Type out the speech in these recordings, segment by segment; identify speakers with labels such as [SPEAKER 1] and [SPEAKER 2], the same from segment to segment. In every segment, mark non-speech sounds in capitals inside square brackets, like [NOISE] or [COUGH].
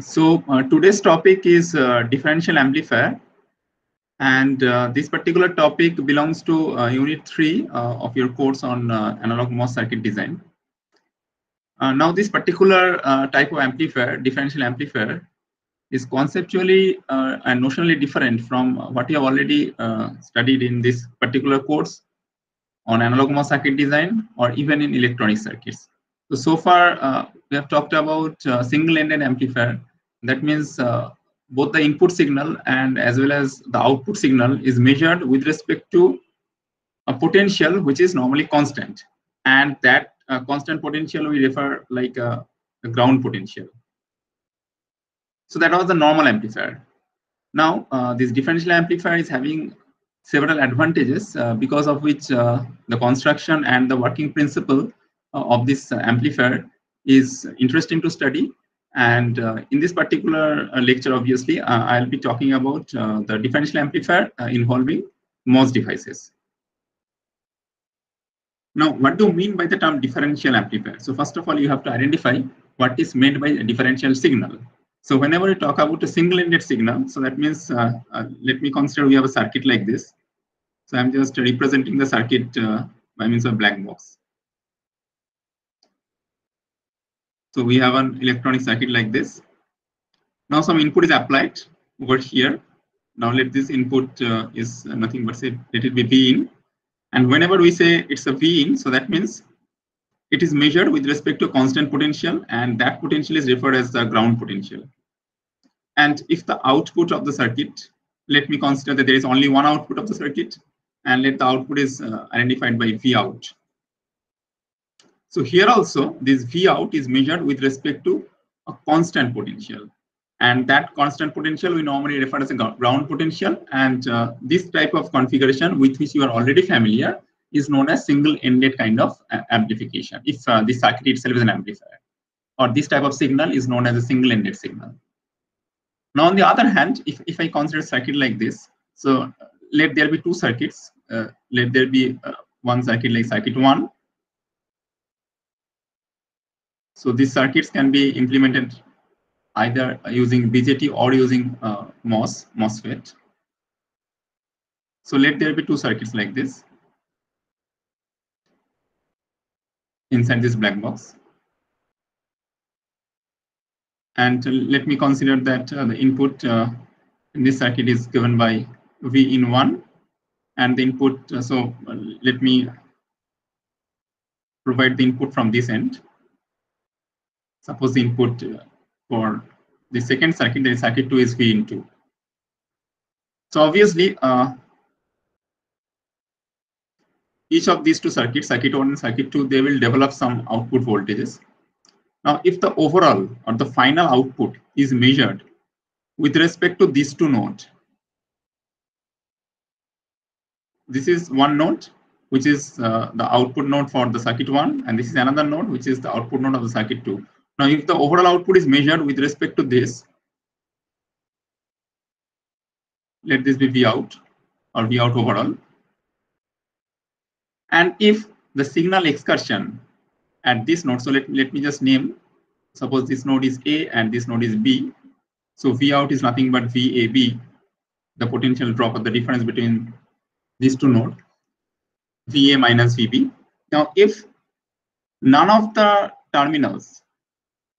[SPEAKER 1] So uh, today's topic is uh, differential amplifier, and uh, this particular topic belongs to uh, Unit 3 uh, of your course on uh, analog MOS circuit design. Now, this particular type of amplifier, differential amplifier, is conceptually and notionally different from what you have already studied in this particular course on analog MOS circuit design or even in electronic circuits. So, so far, uh, we have talked about uh, single-ended amplifier. That means uh, both the input signal and as well as the output signal is measured with respect to a potential which is normally constant. And that uh, constant potential we refer like a, a ground potential. So that was the normal amplifier. Now, uh, this differential amplifier is having several advantages uh, because of which uh, the construction and the working principle uh, of this uh, amplifier is interesting to study. And uh, in this particular uh, lecture, obviously, uh, I'll be talking about the differential amplifier involving MOS devices. Now, what do you mean by the term differential amplifier? So first of all, you have to identify what is meant by a differential signal. So whenever you talk about a single-ended signal, so that means, uh, uh, let me consider we have a circuit like this. So I'm just representing the circuit uh, by means of black box. So we have an electronic circuit like this. Now some input is applied over here. Now let this input uh, is nothing but say let it be V in. And whenever we say it's a V in, so that means it is measured with respect to constant potential and that potential is referred as the ground potential. And if the output of the circuit, let me consider that there is only one output of the circuit and let the output is uh, identified by V out. So here also this V out is measured with respect to a constant potential. And that constant potential we normally refer as a ground potential. And uh, this type of configuration with which you are already familiar is known as single-ended kind of uh, amplification. If uh, the circuit itself is an amplifier, or this type of signal is known as a single-ended signal. Now, on the other hand, if, if I consider a circuit like this, so let there be two circuits. Uh, let there be uh, one circuit like circuit one. So these circuits can be implemented either using BJT or using uh, MOS, MOSFET. So let there be two circuits like this inside this black box. And let me consider that uh, the input uh, in this circuit is given by V in 1 and the input, uh, so let me provide the input from this end. Suppose the input for the second circuit, the circuit 2 is V in 2. So obviously, uh, each of these two circuits, circuit 1 and circuit 2, they will develop some output voltages. Now, if the overall or the final output is measured with respect to these two nodes, this is one node, which is uh, the output node for the circuit 1, and this is another node, which is the output node of the circuit 2. Now, if the overall output is measured with respect to this, let this be V out or V out overall. And if the signal excursion at this node, so let, let me just name, suppose this node is A and this node is B. So V out is nothing but VAB, the potential drop of the difference between these two nodes, VA minus VB. Now, if none of the terminals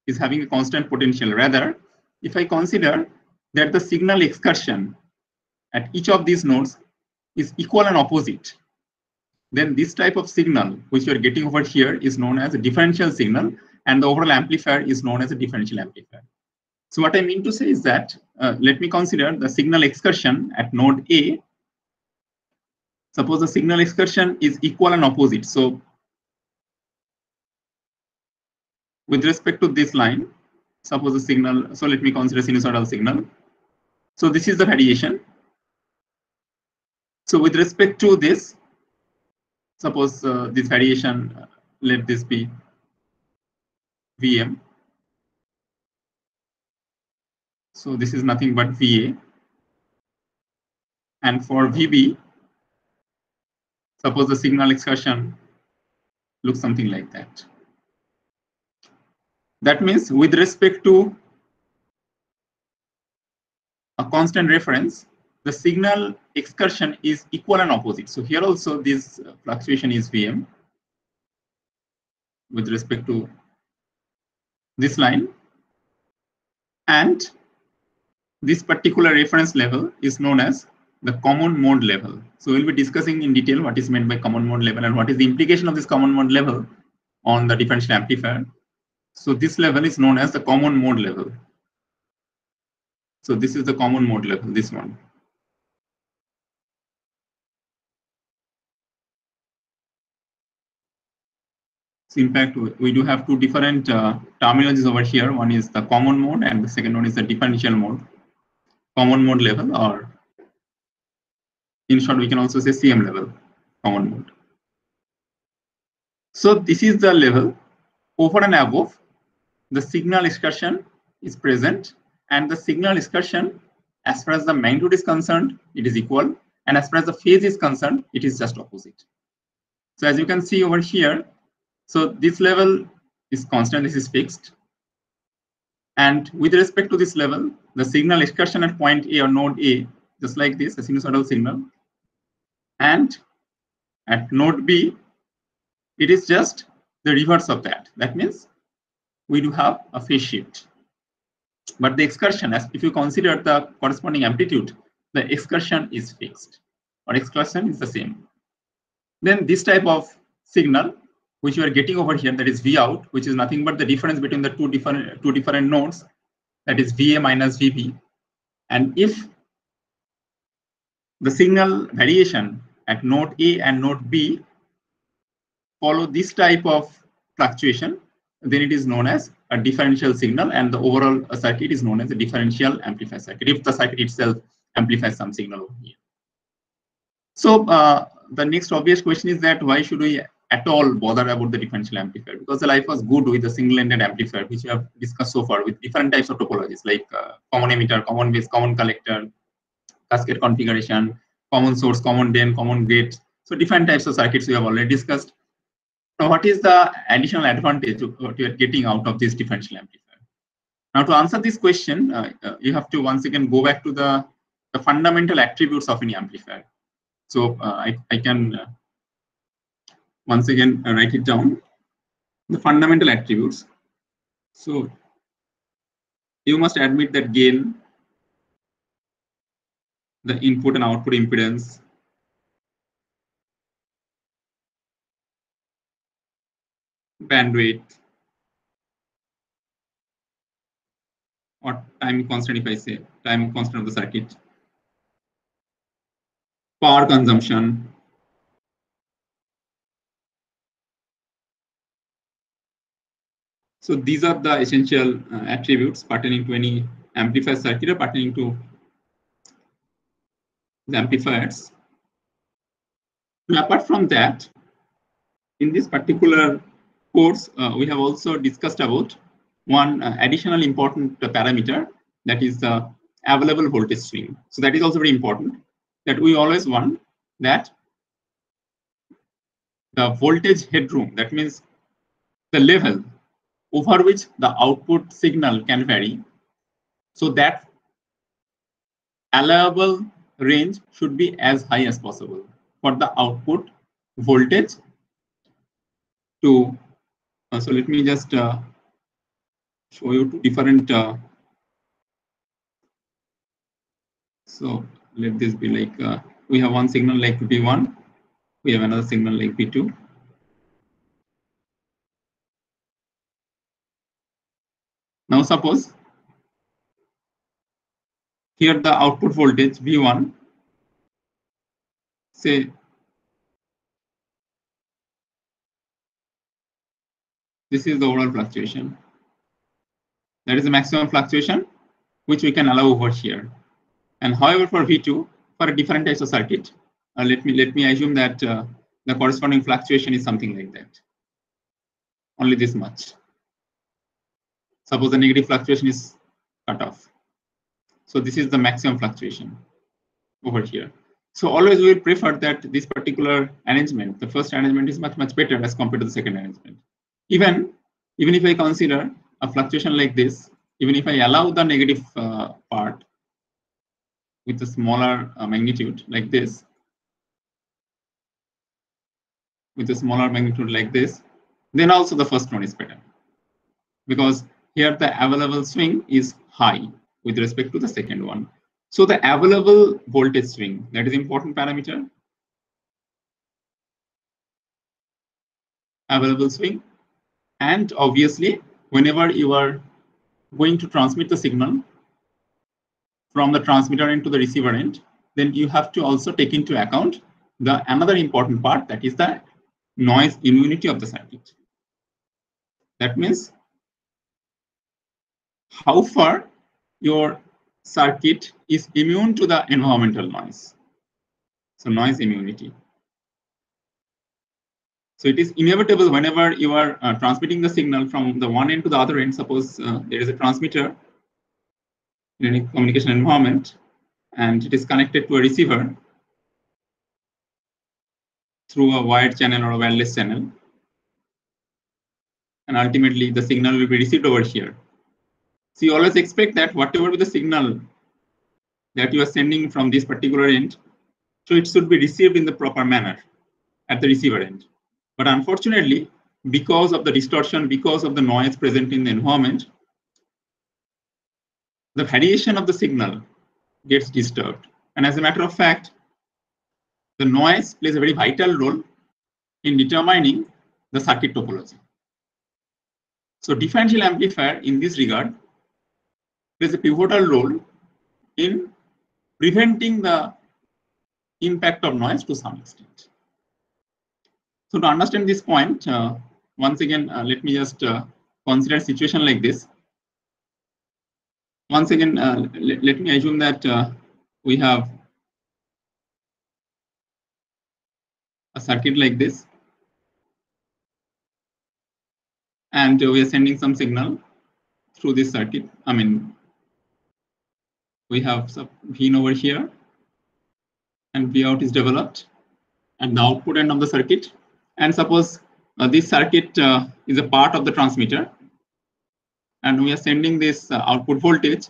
[SPEAKER 1] is having a constant potential, rather, if I consider that the signal excursion at each of these nodes is equal and opposite, then this type of signal which you are getting over here is known as a differential signal and the overall amplifier is known as a differential amplifier. So what I mean to say is that, uh, let me consider the signal excursion at node A. Suppose the signal excursion is equal and opposite. So with respect to this line, suppose the signal, so let me consider sinusoidal signal. So this is the variation. So with respect to this, suppose uh, this variation, uh, let this be Vm. So this is nothing but Va. And for Vb, suppose the signal excursion looks something like that. That means with respect to a constant reference, the signal excursion is equal and opposite. So here also this fluctuation is Vm with respect to this line. And this particular reference level is known as the common mode level. So we'll be discussing in detail what is meant by common mode level and what is the implication of this common mode level on the differential amplifier. So this level is known as the common mode level. So this is the common mode level, this one. So in fact, we do have two different uh, terminologies over here. One is the common mode and the second one is the differential mode. Common mode level or in short, we can also say CM level, common mode. So this is the level over and above the signal excursion is present and the signal excursion as far as the magnitude is concerned, it is equal. And as far as the phase is concerned, it is just opposite. So as you can see over here, so this level is constant, this is fixed. And with respect to this level, the signal excursion at point A or node A, just like this, a sinusoidal signal. And at node B, it is just the reverse of that. That means we do have a phase shift. But the excursion, as if you consider the corresponding amplitude, the excursion is fixed or excursion is the same. Then this type of signal, which you are getting over here, that is V out, which is nothing but the difference between the two different two different nodes, that is VA minus VB. And if the signal variation at node A and node B follow this type of fluctuation, then it is known as a differential signal and the overall circuit is known as a differential amplifier circuit if the circuit itself amplifies some signal over here. So uh, the next obvious question is that why should we at all bother about the differential amplifier? Because the life was good with the single-ended amplifier, which we have discussed so far with different types of topologies like uh, common emitter, common base, common collector, cascade configuration, common source, common drain, common gate. So different types of circuits we have already discussed. Now, what is the additional advantage what you are getting out of this differential amplifier? Now, to answer this question, uh, uh, you have to once again go back to the, the fundamental attributes of any amplifier. So uh, I, I can uh, once again uh, write it down. The fundamental attributes. So you must admit that gain, the input and output impedance, bandwidth. Or time constant if I say time constant of the circuit, power consumption, So these are the essential uh, attributes pertaining to any amplifier circuit or pertaining to the amplifiers. And apart from that, in this particular course, uh, we have also discussed about one uh, additional important parameter that is the available voltage swing. So that is also very important that we always want that the voltage headroom, that means the level over which the output signal can vary. So that allowable range should be as high as possible for the output voltage to uh, so let me just uh, show you two different. Uh, so let this be like uh, we have one signal like V1, we have another signal like V2. Now suppose here the output voltage V1 say This is the overall fluctuation. That is the maximum fluctuation, which we can allow over here. And however, for V2, for a different types of circuit, uh, let me let me assume that uh, the corresponding fluctuation is something like that. Only this much. Suppose the negative fluctuation is cut off. So this is the maximum fluctuation over here. So always we prefer that this particular arrangement, the first arrangement is much, much better as compared to the second arrangement. Even, even if I consider a fluctuation like this, even if I allow the negative uh, part, with a smaller uh, magnitude like this, with a smaller magnitude like this, then also the first one is better. Because here the available swing is high with respect to the second one. So the available voltage swing, that is important parameter. Available swing. And obviously, whenever you are going to transmit the signal from the transmitter end to the receiver end, then you have to also take into account the another important part that is the noise immunity of the circuit. That means how far your circuit is immune to the environmental noise. So noise immunity. So it is inevitable whenever you are uh, transmitting the signal from the one end to the other end, suppose uh, there is a transmitter in a communication environment and it is connected to a receiver through a wired channel or a wireless channel. And ultimately the signal will be received over here. So you always expect that whatever the signal that you are sending from this particular end, so it should be received in the proper manner at the receiver end. But unfortunately, because of the distortion, because of the noise present in the environment, the variation of the signal gets disturbed. And as a matter of fact, the noise plays a very vital role in determining the circuit topology. So differential amplifier in this regard plays a pivotal role in preventing the impact of noise to some extent. So to understand this point, uh, once again, uh, let me just uh, consider a situation like this. Once again, uh, let, let, me assume that uh, we have a circuit like this. And we are sending some signal through this circuit. I mean, we have some V over here and V out is developed and the output end of the circuit. And suppose uh, this circuit uh, is a part of the transmitter and we are sending this uh, output voltage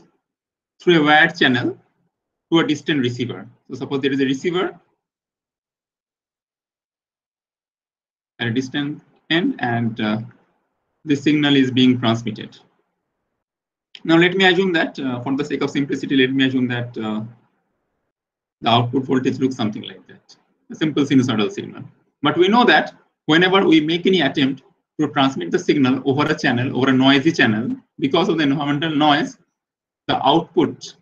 [SPEAKER 1] through a wired channel to a distant receiver. So suppose there is a receiver at a distant end and uh, this signal is being transmitted. Now let me assume that uh, for the sake of simplicity, let me assume that uh, the output voltage looks something like that, a simple sinusoidal signal. But we know that whenever we make any attempt to transmit the signal over a channel, over a noisy channel, because of the environmental noise, the output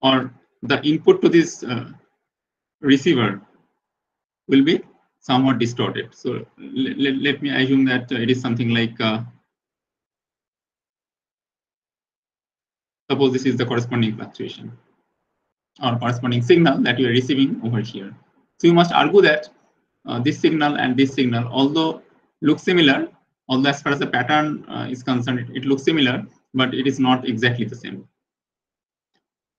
[SPEAKER 1] or the input to this uh, receiver will be somewhat distorted. So let, me assume that uh, it is something like uh, Suppose this is the corresponding fluctuation or corresponding signal that you are receiving over here. So you must argue that uh, this signal and this signal, although look similar, although as far as the pattern uh, is concerned, it, it looks similar, but it is not exactly the same.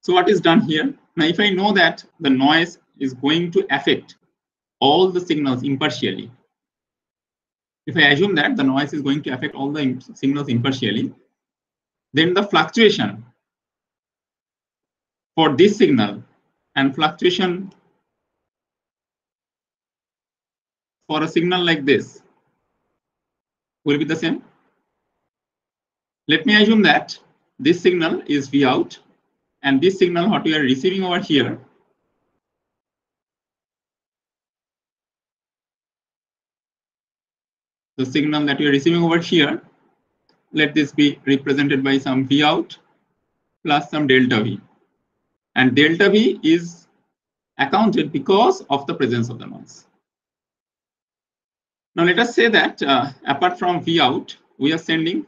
[SPEAKER 1] So what is done here? Now, if I know that the noise is going to affect all the signals impartially, if I assume that the noise is going to affect all the signals impartially, then the fluctuation for this signal and fluctuation for a signal like this will be the same. Let me assume that this signal is V out and this signal what we are receiving over here the signal that we are receiving over here let this be represented by some V out plus some delta V and delta V is accounted because of the presence of the noise. Now let us say that uh, apart from V out, we are sending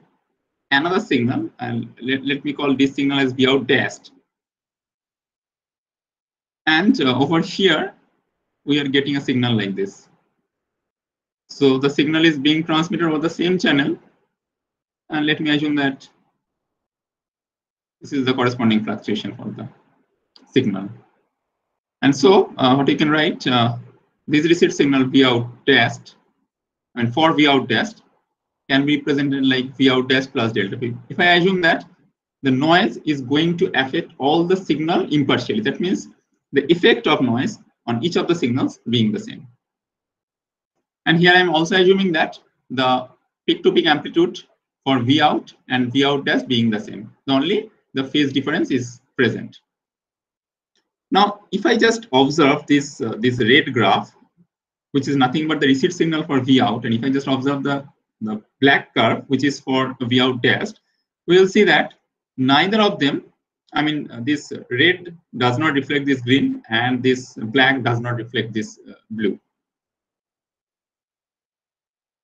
[SPEAKER 1] another signal and let, let me call this signal as V out dashed. And uh, over here, we are getting a signal like this. So the signal is being transmitted over the same channel. And let me assume that this is the corresponding fluctuation for the signal. And so uh, what you can write, uh, this receipt signal V out dashed and for V out dashed can be represented like V out dashed plus delta V. If I assume that the noise is going to affect all the signal impartially. That means the effect of noise on each of the signals being the same. And here I'm also assuming that the peak-to-peak -peak amplitude for V out and V out dash being the same. Only the phase difference is present. Now, if I just observe this, uh, this red graph, which is nothing but the receipt signal for V out, and if I just observe the, the black curve, which is for V out dashed, we will see that neither of them, I mean, uh, this red does not reflect this green, and this black does not reflect this uh, blue.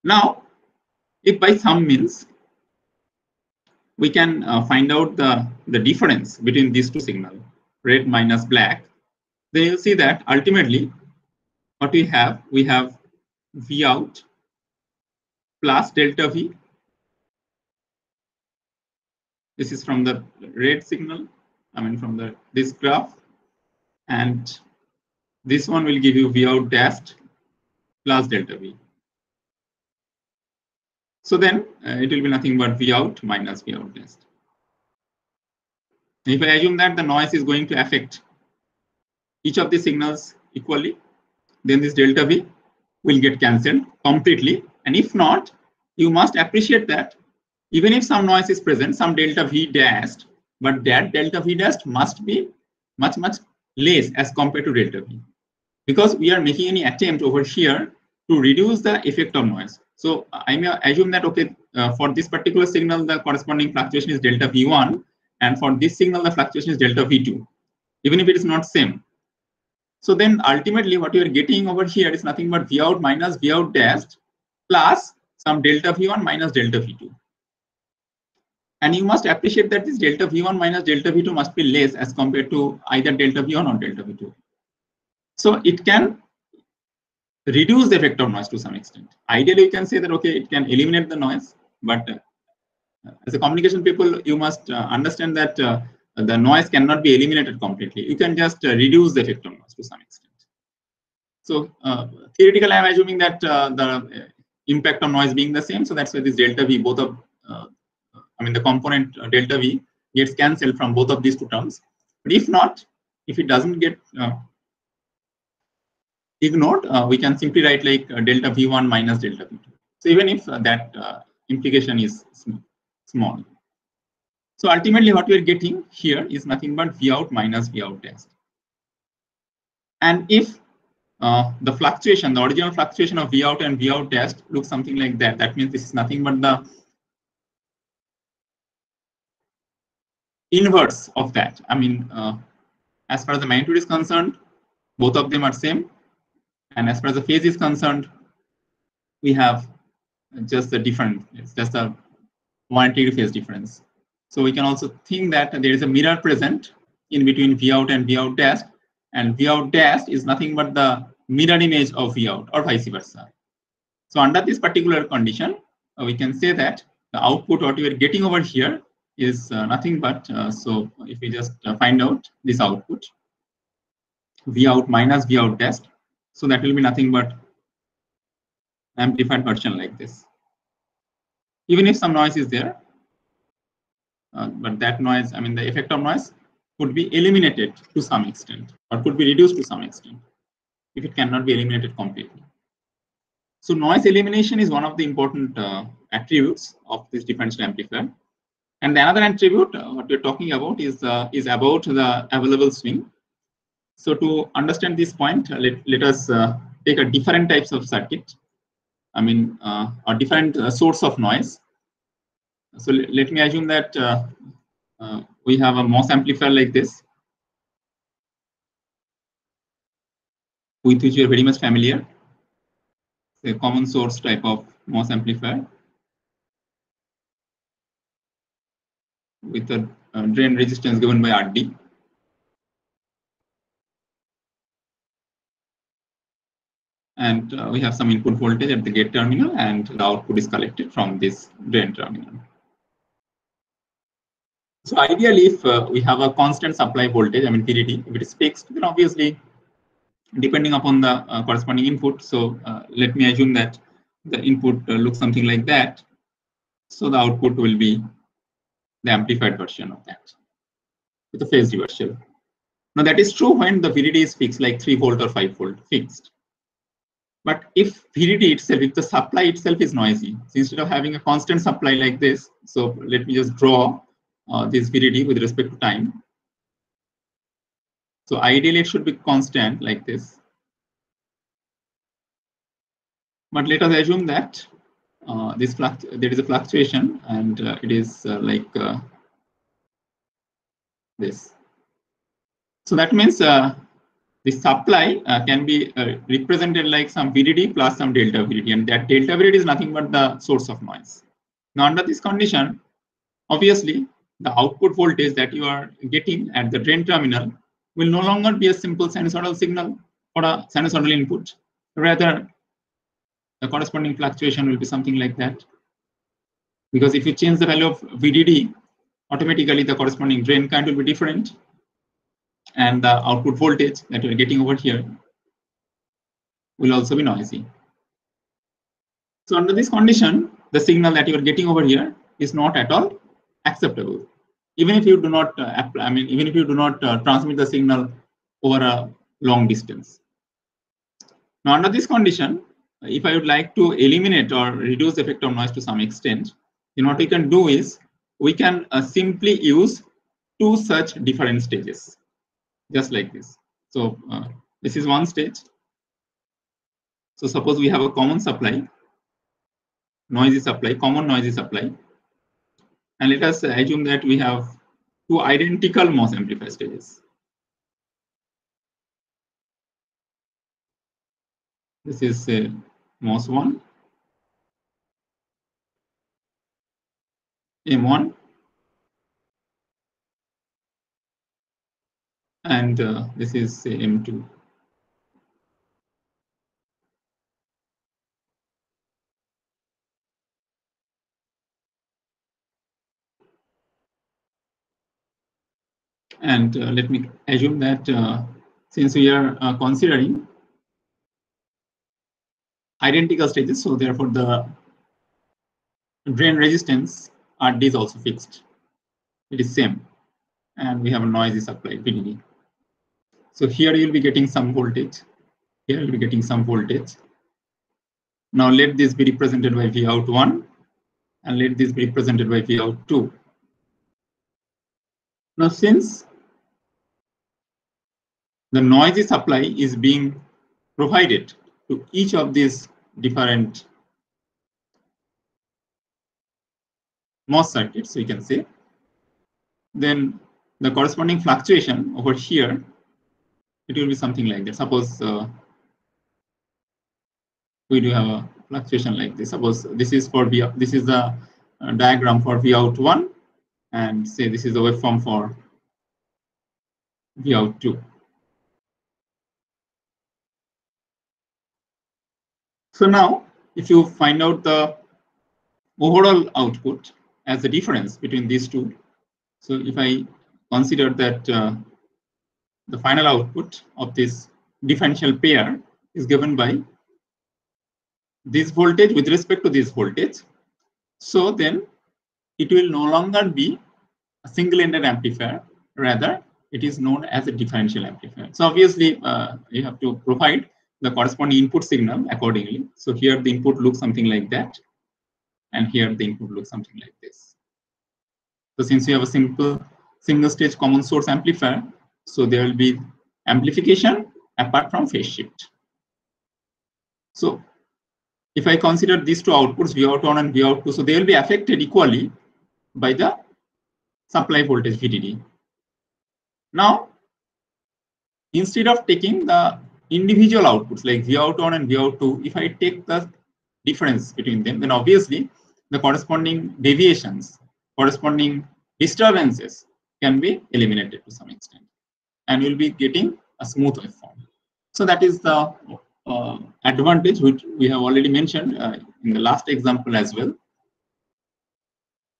[SPEAKER 1] Now, if by some means we can uh, find out the, the difference between these two signals, red minus black, then you'll see that ultimately what we have, we have V out plus delta V. This is from the red signal, I mean from the this graph. And this one will give you V out dashed plus delta V. So then uh, it will be nothing but V out minus V out dashed. If I assume that the noise is going to affect each of the signals equally, then this delta V will get cancelled completely. And if not, you must appreciate that even if some noise is present, some delta V dashed, but that delta V dashed must be much, much less as compared to delta V. Because we are making any attempt over here to reduce the effect of noise. So I may assume that, okay, uh, for this particular signal, the corresponding fluctuation is delta V1, and for this signal, the fluctuation is delta V2, even if it is not same. So then ultimately what you are getting over here is nothing but V out minus V out dashed plus some delta V1 minus delta V2. And you must appreciate that this delta V1 minus delta V2 must be less as compared to either delta V1 or delta V2. So it can reduce the effect of noise to some extent. Ideally, you can say that, okay, it can eliminate the noise, but uh, as a communication people, you must uh, understand that uh, the noise cannot be eliminated completely. You can just uh, reduce the effect of noise to some extent. So uh, theoretically, I'm assuming that uh, the impact of noise being the same. So that's why this delta V, both of, I mean, the component delta V gets cancelled from both of these two terms. But if not, if it doesn't get ignored, uh, we can simply write like uh, delta V1 minus delta V2. So even if uh, that implication is small. So ultimately what we are getting here is nothing but V out minus V out dashed. And if uh, the fluctuation, the original fluctuation of V out and V out dashed looks something like that, that means this is nothing but the inverse of that. I mean, uh, as far as the magnitude is concerned, both of them are same. And as far as the phase is concerned, we have just the different, it's just a 180 degree phase difference. So we can also think that there is a mirror present in between V out and V out dash, and V out dash is nothing but the mirror image of V out or vice versa. So under this particular condition, uh, we can say that the output what we are getting over here is uh, nothing but, uh, so if we just uh, find out this output, V out minus V out dash so that will be nothing but amplified version like this. Even if some noise is there, uh, but that noise, I mean, the effect of noise could be eliminated to some extent or could be reduced to some extent if it cannot be eliminated completely. So noise elimination is one of the important uh, attributes of this differential amplifier. And the another attribute, uh, what we're talking about is, uh, is about the available swing. So to understand this point, uh, let, let us uh, take a different types of circuit. I mean, uh, a different source of noise. So let, me assume that we have a MOS amplifier like this, with which you are very much familiar. A common source type of MOS amplifier with a, a drain resistance given by RD. and uh, we have some input voltage at the gate terminal and the output is collected from this drain terminal. So ideally, if uh, we have a constant supply voltage, I mean VDD, if it is fixed, then obviously depending upon the uh, corresponding input. So uh, let me assume that the input uh, looks something like that. So the output will be the amplified version of that with a phase reversal. Now that is true when the VDD is fixed, like 3 volt or 5 volt fixed. But if VDD itself, if the supply itself is noisy, so instead of having a constant supply like this, so let me just draw this VDD with respect to time. So ideally it should be constant like this. But let us assume that uh, this there is a fluctuation and uh, it is uh, like uh, this. So that means uh, the supply uh, can be uh, represented like some VDD plus some delta VDD, and that delta VDD is nothing but the source of noise. Now, under this condition, obviously, the output voltage that you are getting at the drain terminal will no longer be a simple sinusoidal signal or a sinusoidal input. Rather, the corresponding fluctuation will be something like that. Because if you change the value of VDD, automatically the corresponding drain current will be different and the output voltage that you're getting over here will also be noisy. So under this condition, the signal that you're getting over here is not at all acceptable. Even if you do not, uh, apply, I mean, even if you do not uh, transmit the signal over a long distance. Now under this condition, if I would like to eliminate or reduce the effect of noise to some extent, then what we can do is we can uh, simply use two such different stages just like this. So uh, this is one stage. So suppose we have a common supply, noisy supply, common noisy supply. And let us assume that we have two identical MOS amplifier stages. This is uh, MOS 1, M1, and uh, this is M2. And uh, let me assume that uh, since we are uh, considering identical stages, so therefore the drain resistance RD is also fixed. It is same. And we have a noisy supply, VDD. So here you'll be getting some voltage. Here you'll be getting some voltage. Now let this be represented by V out 1 and let this be represented by V out 2. Now since the noisy supply is being provided to each of these different MOS circuits, we can say, then the corresponding fluctuation over here it will be something like that. Suppose uh, we do have a fluctuation like this. Suppose this is for V, this is the uh, diagram for V out one, and say this is the waveform for V out two. So now, if you find out the overall output as the difference between these two, so if I consider that uh, the final output of this differential pair is given by this voltage with respect to this voltage. So then it will no longer be a single-ended amplifier, rather it is known as a differential amplifier. So obviously uh, you have to provide the corresponding input signal accordingly. So here the input looks something like that, and here the input looks something like this. So since you have a simple single stage common source amplifier, so there will be amplification apart from phase shift. So if I consider these two outputs, V out 1 and V out 2, so they will be affected equally by the supply voltage VDD. Now, instead of taking the individual outputs like V out 1 and V out 2, if I take the difference between them, then obviously the corresponding deviations, corresponding disturbances can be eliminated to some extent and you'll be getting a smooth waveform. So that is the uh, advantage which we have already mentioned uh, in the last example as well.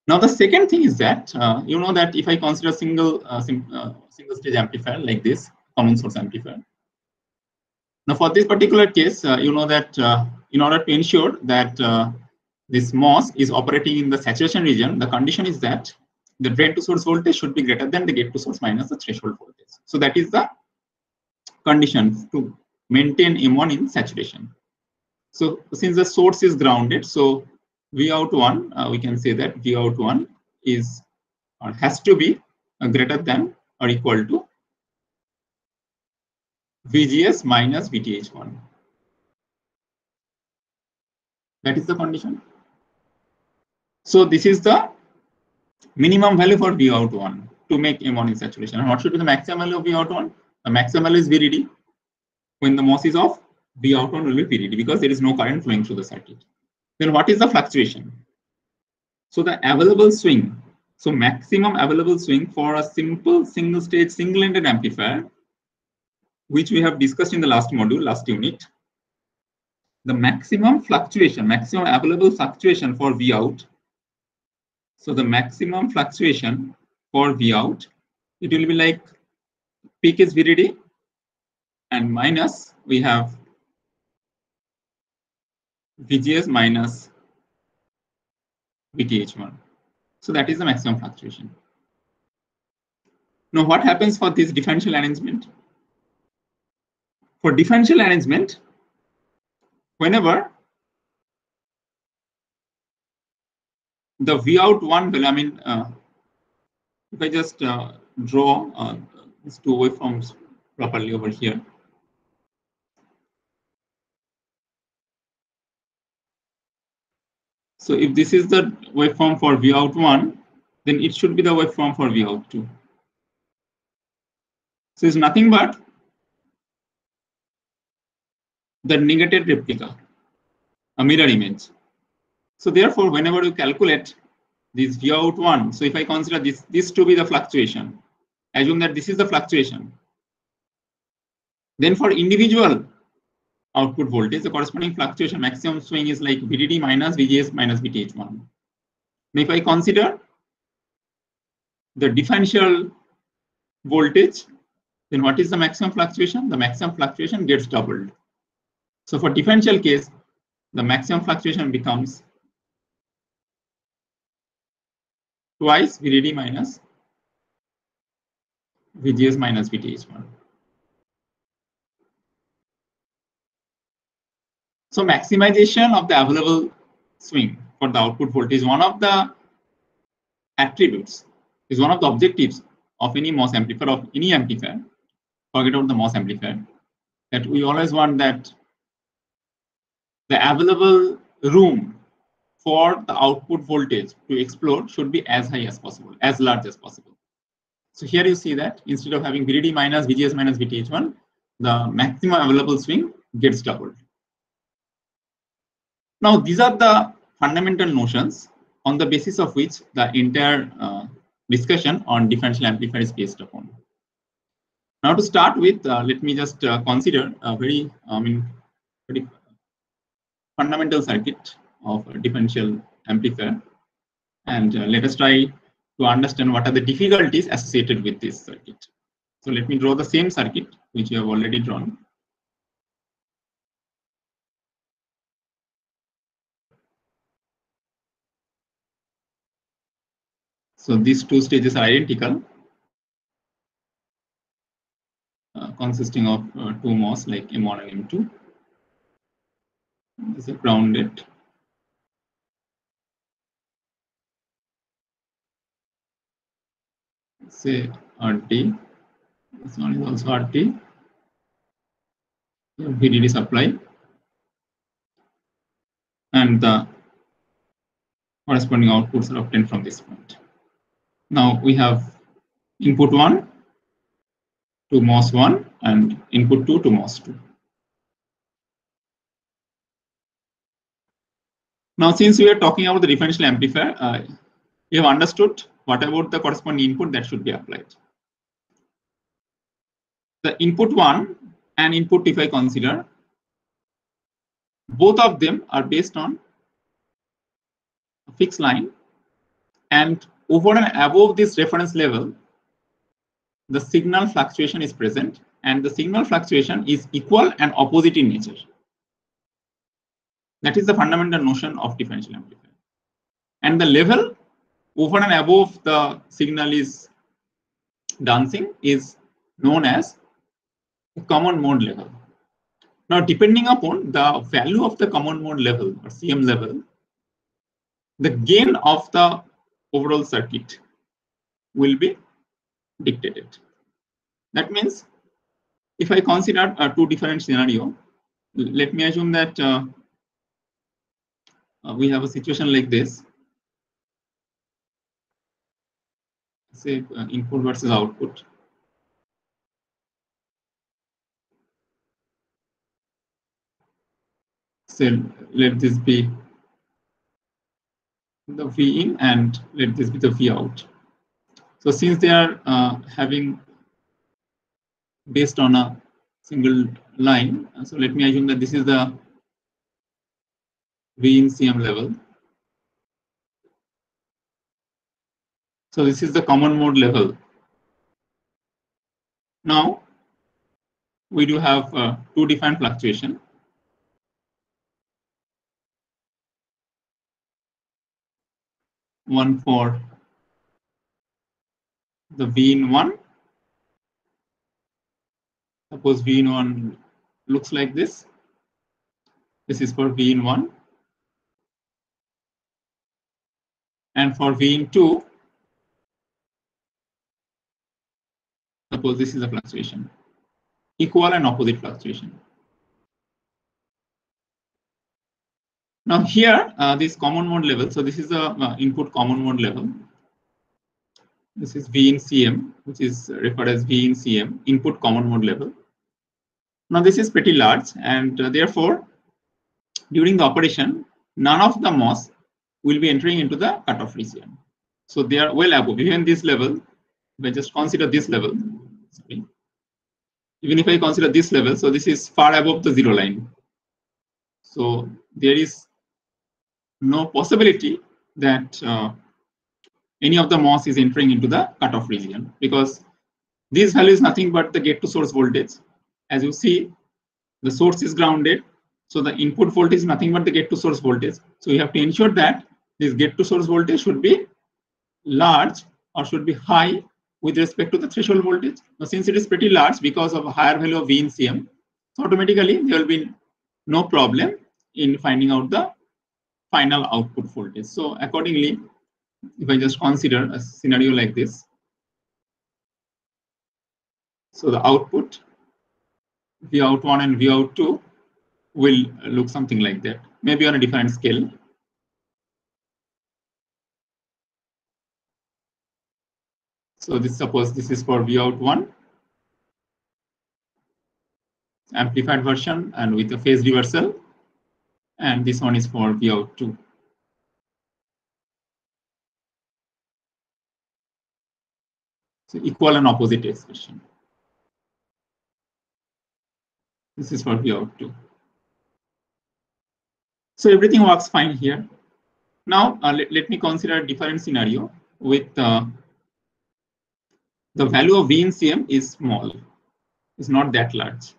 [SPEAKER 1] Now the second thing is that uh, you know that if I consider single uh, uh, single stage amplifier like this common source amplifier. Now for this particular case, uh, you know that in order to ensure that this MOS is operating in the saturation region, the condition is that the drain to source voltage should be greater than the gate to source minus the threshold voltage. So that is the condition to maintain M1 in saturation. So since the source is grounded, so V out one, uh, we can say that V out one is or has to be uh, greater than or equal to VGS minus VTH1. That is the condition. So this is the minimum value for V out one to make M1 in saturation. And what should be the maximum value of V out one? The maximum value is VDD. When the MOS is off, V out one will be VDD because there is no current flowing through the circuit. Then what is the fluctuation? So the available swing, so maximum available swing for a simple single stage single ended amplifier, which we have discussed in the last module, last unit, the maximum fluctuation, maximum available fluctuation for V out. So the maximum fluctuation for V out, it will be like peak is VDD and minus we have VGS minus VTH1. So that is the maximum fluctuation. Now what happens for this differential arrangement? For differential arrangement, whenever the V out one value, I mean, uh, if I just uh, draw uh, these two waveforms properly over here. So if this is the waveform for V out one, then it should be the waveform for V out two. So it's nothing but the negated replica, a mirror image. So therefore, whenever you calculate this V out one, so if I consider this, this to be the fluctuation, assume that this is the fluctuation. Then for individual output voltage, the corresponding fluctuation maximum swing is like VDD minus VGS minus VTH1. Now, if I consider the differential voltage, then what is the maximum fluctuation? The maximum fluctuation gets doubled. So for differential case, the maximum fluctuation becomes twice VDD minus VGS minus VTH1. So maximization of the available swing for the output voltage is one of the attributes, is one of the objectives of any MOS amplifier, of any amplifier, forget about the MOS amplifier, that we always want that the available room for the output voltage to explode should be as high as possible, as large as possible. So here you see that instead of having VDD minus VGS minus VTH1, the maximum available swing gets doubled. Now, these are the fundamental notions on the basis of which the entire uh, discussion on differential amplifier is based upon. Now, to start with, uh, let me just uh, consider a very, I mean, very fundamental circuit of a differential amplifier, and uh, let us try to understand what are the difficulties associated with this circuit. So let me draw the same circuit which you have already drawn. So these two stages are identical, uh, consisting of uh, two MOS like M1 and M2. Is grounded. Say RD. This one is also RD. VDD supply. And the corresponding outputs are obtained from this point. Now we have input 1 to MOS 1 and input 2 to MOS 2. Now, since we are talking about the differential amplifier, uh, you have understood what about the corresponding input that should be applied. The input 1 and input if I consider, both of them are based on a fixed line and over and above this reference level, the signal fluctuation is present and the signal fluctuation is equal and opposite in nature. That is the fundamental notion of differential amplifier. And the level over and above the signal is dancing is known as common mode level. Now, depending upon the value of the common mode level or CM level, the gain of the overall circuit will be dictated. That means if I consider uh, two different scenario, let me assume that uh, uh, we have a situation like this. Say uh, input versus output. Say let this be the V in and let this be the V out. So since they are uh, having based on a single line, so let me assume that this is the V in CM level. So this is the common mode level. Now we do have uh, two different fluctuation. One for the V in one. Suppose V in one looks like this. This is for V in one. And for V in two, suppose this is a fluctuation, equal and opposite fluctuation. Now here, uh, this common mode level, so this is the uh, input common mode level. This is V in CM, which is referred as V in CM, input common mode level. Now this is pretty large and uh, therefore, during the operation, none of the MOS will be entering into the cutoff region. So they are well above, even this level, if I just consider this level, sorry, even if I consider this level, so this is far above the zero line. So there is no possibility that uh, any of the MOS is entering into the cutoff region because this value is nothing but the gate to source voltage. As you see, the source is grounded. So the input voltage is nothing but the gate to source voltage. So you have to ensure that this gate to source voltage should be large or should be high with respect to the threshold voltage. Now, since it is pretty large because of a higher value of V in CM, so automatically there will be no problem in finding out the final output voltage. So accordingly, if I just consider a scenario like this, so the output V out 1 and V out 2 will look something like that, maybe on a different scale. So this suppose this is for V out 1 amplified version and with a phase reversal and this one is for V out 2. So equal and opposite expression. This is for V out 2. So everything works fine here. Now uh, let, let me consider a different scenario with uh, the value of V in CM is small. It's not that large.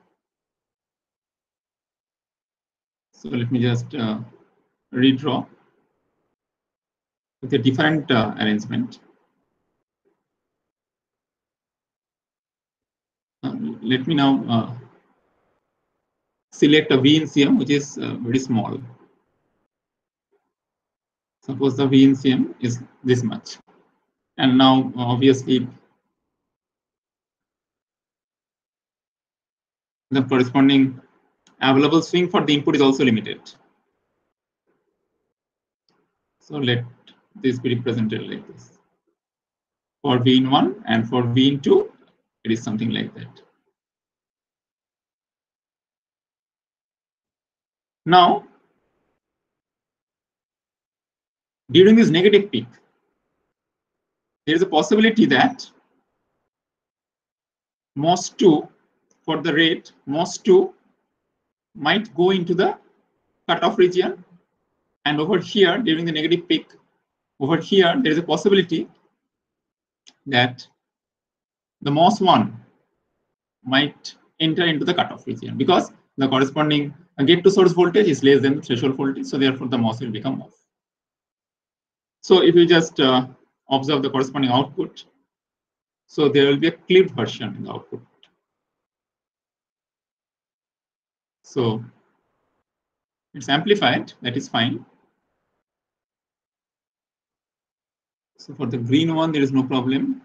[SPEAKER 1] So let me just uh, redraw with a different uh, arrangement. Uh, let me now uh, select a V in CM, which is uh, very small. Suppose the V in CM is this much. And now, obviously, the corresponding available swing for the input is also limited. So let this be represented like this. For V in 1 and for V in 2, it is something like that. Now, during this negative peak, there is a possibility that MOS2 for the rate, MOS2 might go into the cutoff region. And over here, during the negative peak, over here, there is a possibility that the MOS1 might enter into the cutoff region because the corresponding gate to source voltage is less than the threshold voltage. So therefore, the MOS will become off. So if you just uh, observe the corresponding output. So there will be a clipped version in the output. So it's amplified, that is fine. So for the green one, there is no problem.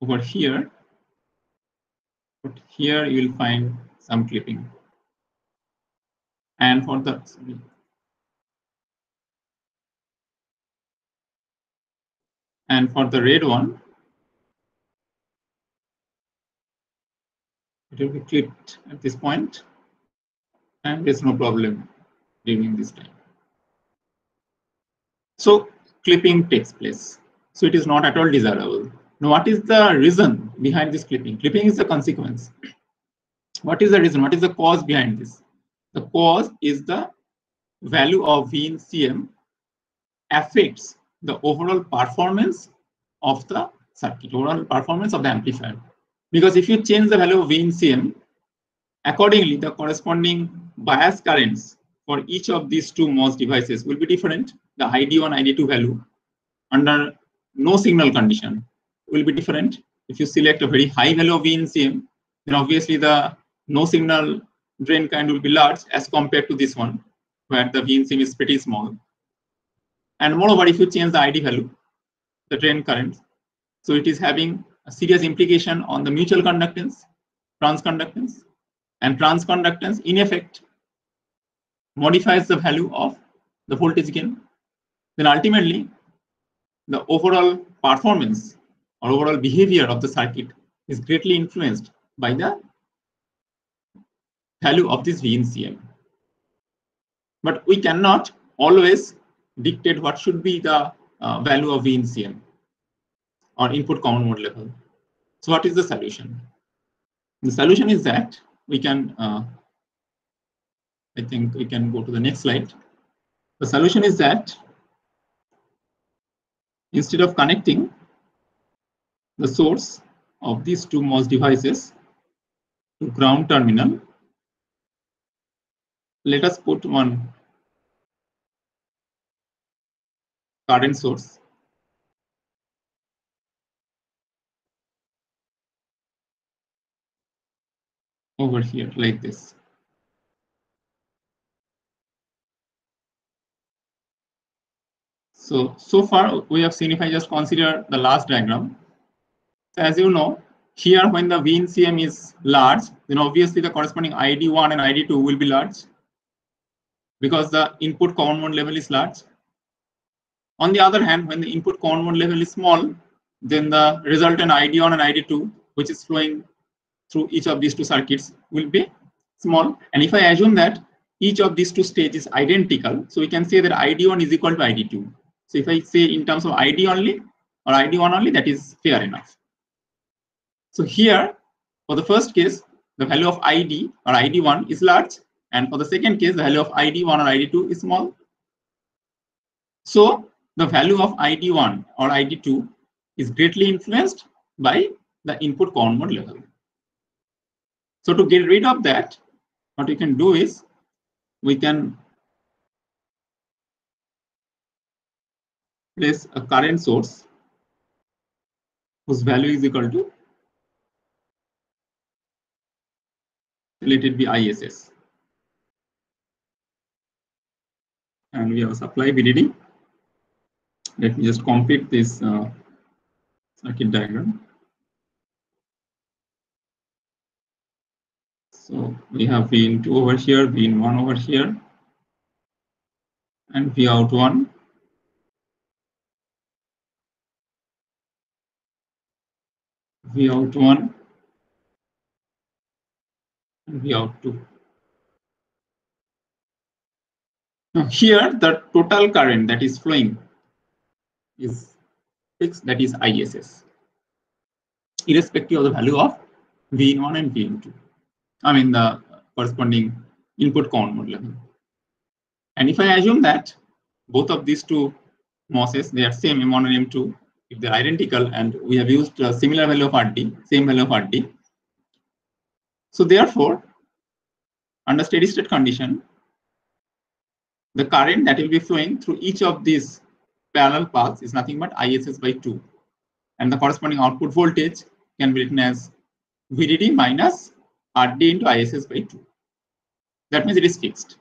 [SPEAKER 1] Over here, but here you will find some clipping. And for the sorry, and for the red one, it will be clipped at this point, and there's no problem during this time. So clipping takes place. So it is not at all desirable. Now, what is the reason behind this clipping? Clipping is the consequence. What is the reason? What is the cause behind this? The cause is the value of V in CM affects the overall performance of the circuit, overall performance of the amplifier. Because if you change the value of V in CM, accordingly, the corresponding bias currents for each of these two MOS devices will be different. The ID1, ID2 value under no signal condition will be different. If you select a very high value of V in CM, then obviously the no signal drain current will be large as compared to this one, where the V in CM is pretty small. And moreover, if you change the ID value, the drain current, so it is having a serious implication on the mutual conductance, transconductance, and transconductance in effect modifies the value of the voltage gain. Then ultimately, the overall performance or overall behavior of the circuit is greatly influenced by the value of this V in CM. But we cannot always dictate what should be the uh, value of V in or input common mode level. So what is the solution? The solution is that we can, uh, I think we can go to the next slide. The solution is that instead of connecting the source of these two MOS devices to ground terminal, let us put one current source over here like this. So, so far we have seen if I just consider the last diagram. So as you know, here when the V in CM is large, then obviously the corresponding ID1 and ID2 will be large because the input common mode level is large. On the other hand, when the input common mode level is small, then the resultant ID1 and ID2, which is flowing through each of these two circuits, will be small. And if I assume that each of these two stages is identical, so we can say that ID1 is equal to ID2. So if I say in terms of ID only or ID1 only, that is fair enough. So here, for the first case, the value of ID or ID1 is large. And for the second case, the value of ID1 or ID2 is small. So the value of ID1 or ID2 is greatly influenced by the input common mode level. So to get rid of that, what we can do is we can place a current source whose value is equal to let it be ISS. And we have a supply VDD. Let me just complete this uh, circuit diagram. So we have V in 2 over here, V in 1 over here, and V out 1 V out 1 and V out 2. Now here the total current that is flowing is fixed that is ISS irrespective of the value of V in 1 and V in 2. I mean the corresponding input common mode level. And if I assume that both of these two MOSes they are same M1 and M2 if they're identical and we have used a similar value of RD, same value of RD. So therefore, under steady state condition, the current that will be flowing through each of these parallel paths is nothing but ISS by 2. And the corresponding output voltage can be written as VDD minus RD into ISS by 2. That means it is fixed.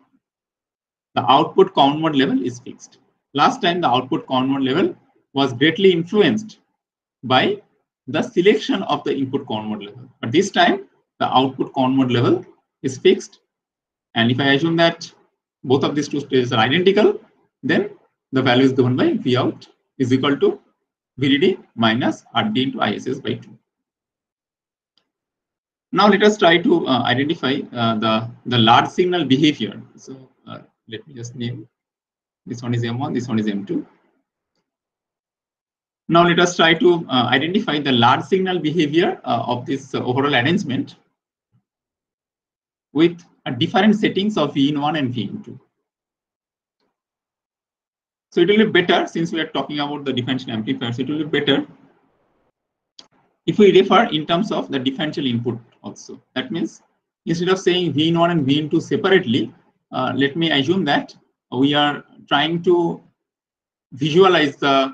[SPEAKER 1] The output common mode level is fixed. Last time the output common mode level was greatly influenced by the selection of the input common mode level. But this time the output common mode level is fixed. And if I assume that both of these two stages are identical, then the value is given by V out is equal to VDD minus RD into ISS by 2. Now let us try to uh, identify uh, the, the large signal behavior. So uh, let me just name this one is M1, this one is M2. Now let us try to uh, identify the large signal behavior uh, of this uh, overall arrangement with different settings of V1 and V2. So it will be better since we are talking about the differential amplifiers, it will be better if we refer in terms of the differential input also. That means instead of saying V in 1 and V in 2 separately, uh, let me assume that we are trying to visualize the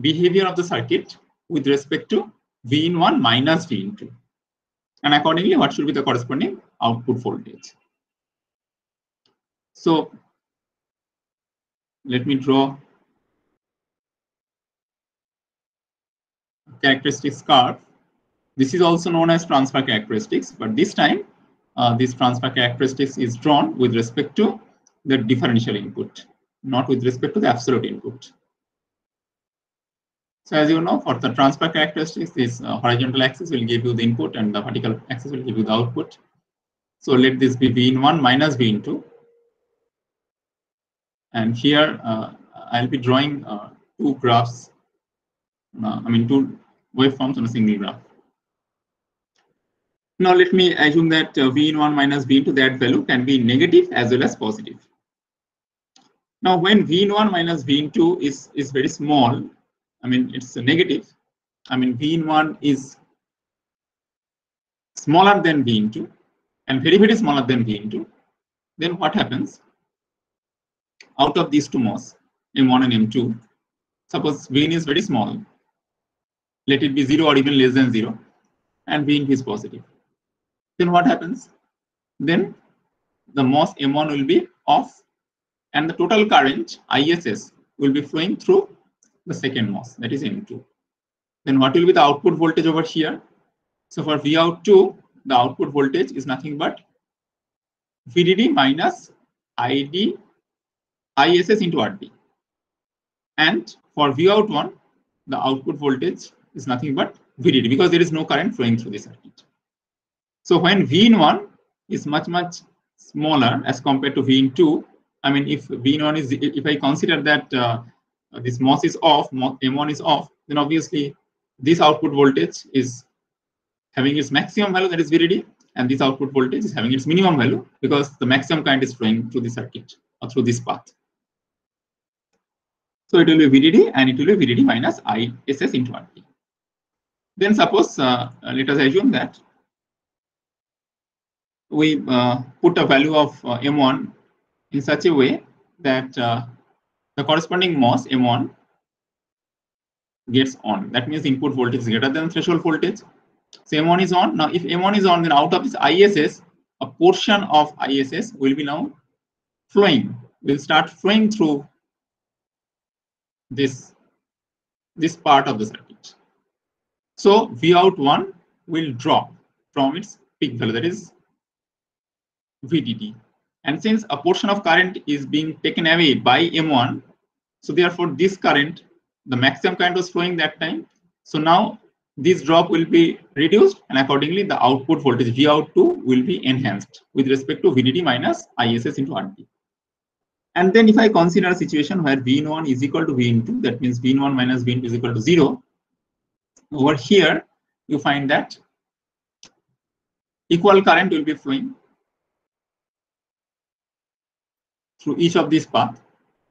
[SPEAKER 1] behavior of the circuit with respect to V in 1 minus V in 2. And accordingly, what should be the corresponding output voltage? So let me draw characteristics curve. This is also known as transfer characteristics, but this time uh, this transfer characteristics is drawn with respect to the differential input, not with respect to the absolute input. So as you know, for the transfer characteristics, this uh, horizontal axis will give you the input and the vertical axis will give you the output. So let this be V in 1 minus V in 2. And here uh, I'll be drawing uh, two graphs, uh, I mean two waveforms on a single graph. Now let me assume that uh, V in 1 minus V in 2 that value can be negative as well as positive. Now when V in 1 minus V in 2 is, is very small, I mean it's a negative, I mean V in 1 is smaller than V in 2 and very very smaller than V in 2, then what happens? out of these two MOS, M1 and M2, suppose Vn is very small, let it be 0 or even less than 0, and Vn is positive. Then what happens? Then the MOS M1 will be off, and the total current, ISS, will be flowing through the second MOS, that is M2. Then what will be the output voltage over here? So for V out 2, the output voltage is nothing but VDD minus ID ISS into RD. And for V out 1, the output voltage is nothing but VDD because there is no current flowing through the circuit. So when V in 1 is much, much smaller as compared to V in 2, I mean, if V in 1 is, if I consider that uh, this MOS is off, M1 is off, then obviously this output voltage is having its maximum value, that is VDD, and this output voltage is having its minimum value because the maximum current is flowing through the circuit or through this path. So it will be VDD and it will be VDD minus ISS into RD. Then suppose, uh, uh, let us assume that we uh, put a value of uh, M1 in such a way that uh, the corresponding MOS M1 gets on. That means input voltage is greater than threshold voltage. So M1 is on. Now, if M1 is on, then out of this ISS, a portion of ISS will be now flowing, will start flowing through this, this part of the circuit. So V out 1 will drop from its peak value, that is VDD. And since a portion of current is being taken away by M1, so therefore this current, the maximum current was flowing that time. So now this drop will be reduced and accordingly the output voltage V out 2 will be enhanced with respect to VDD minus ISS into RD. And then if I consider a situation where V in 1 is equal to V in 2, that means V in 1 minus V in 2 is equal to 0, over here you find that equal current will be flowing through each of these paths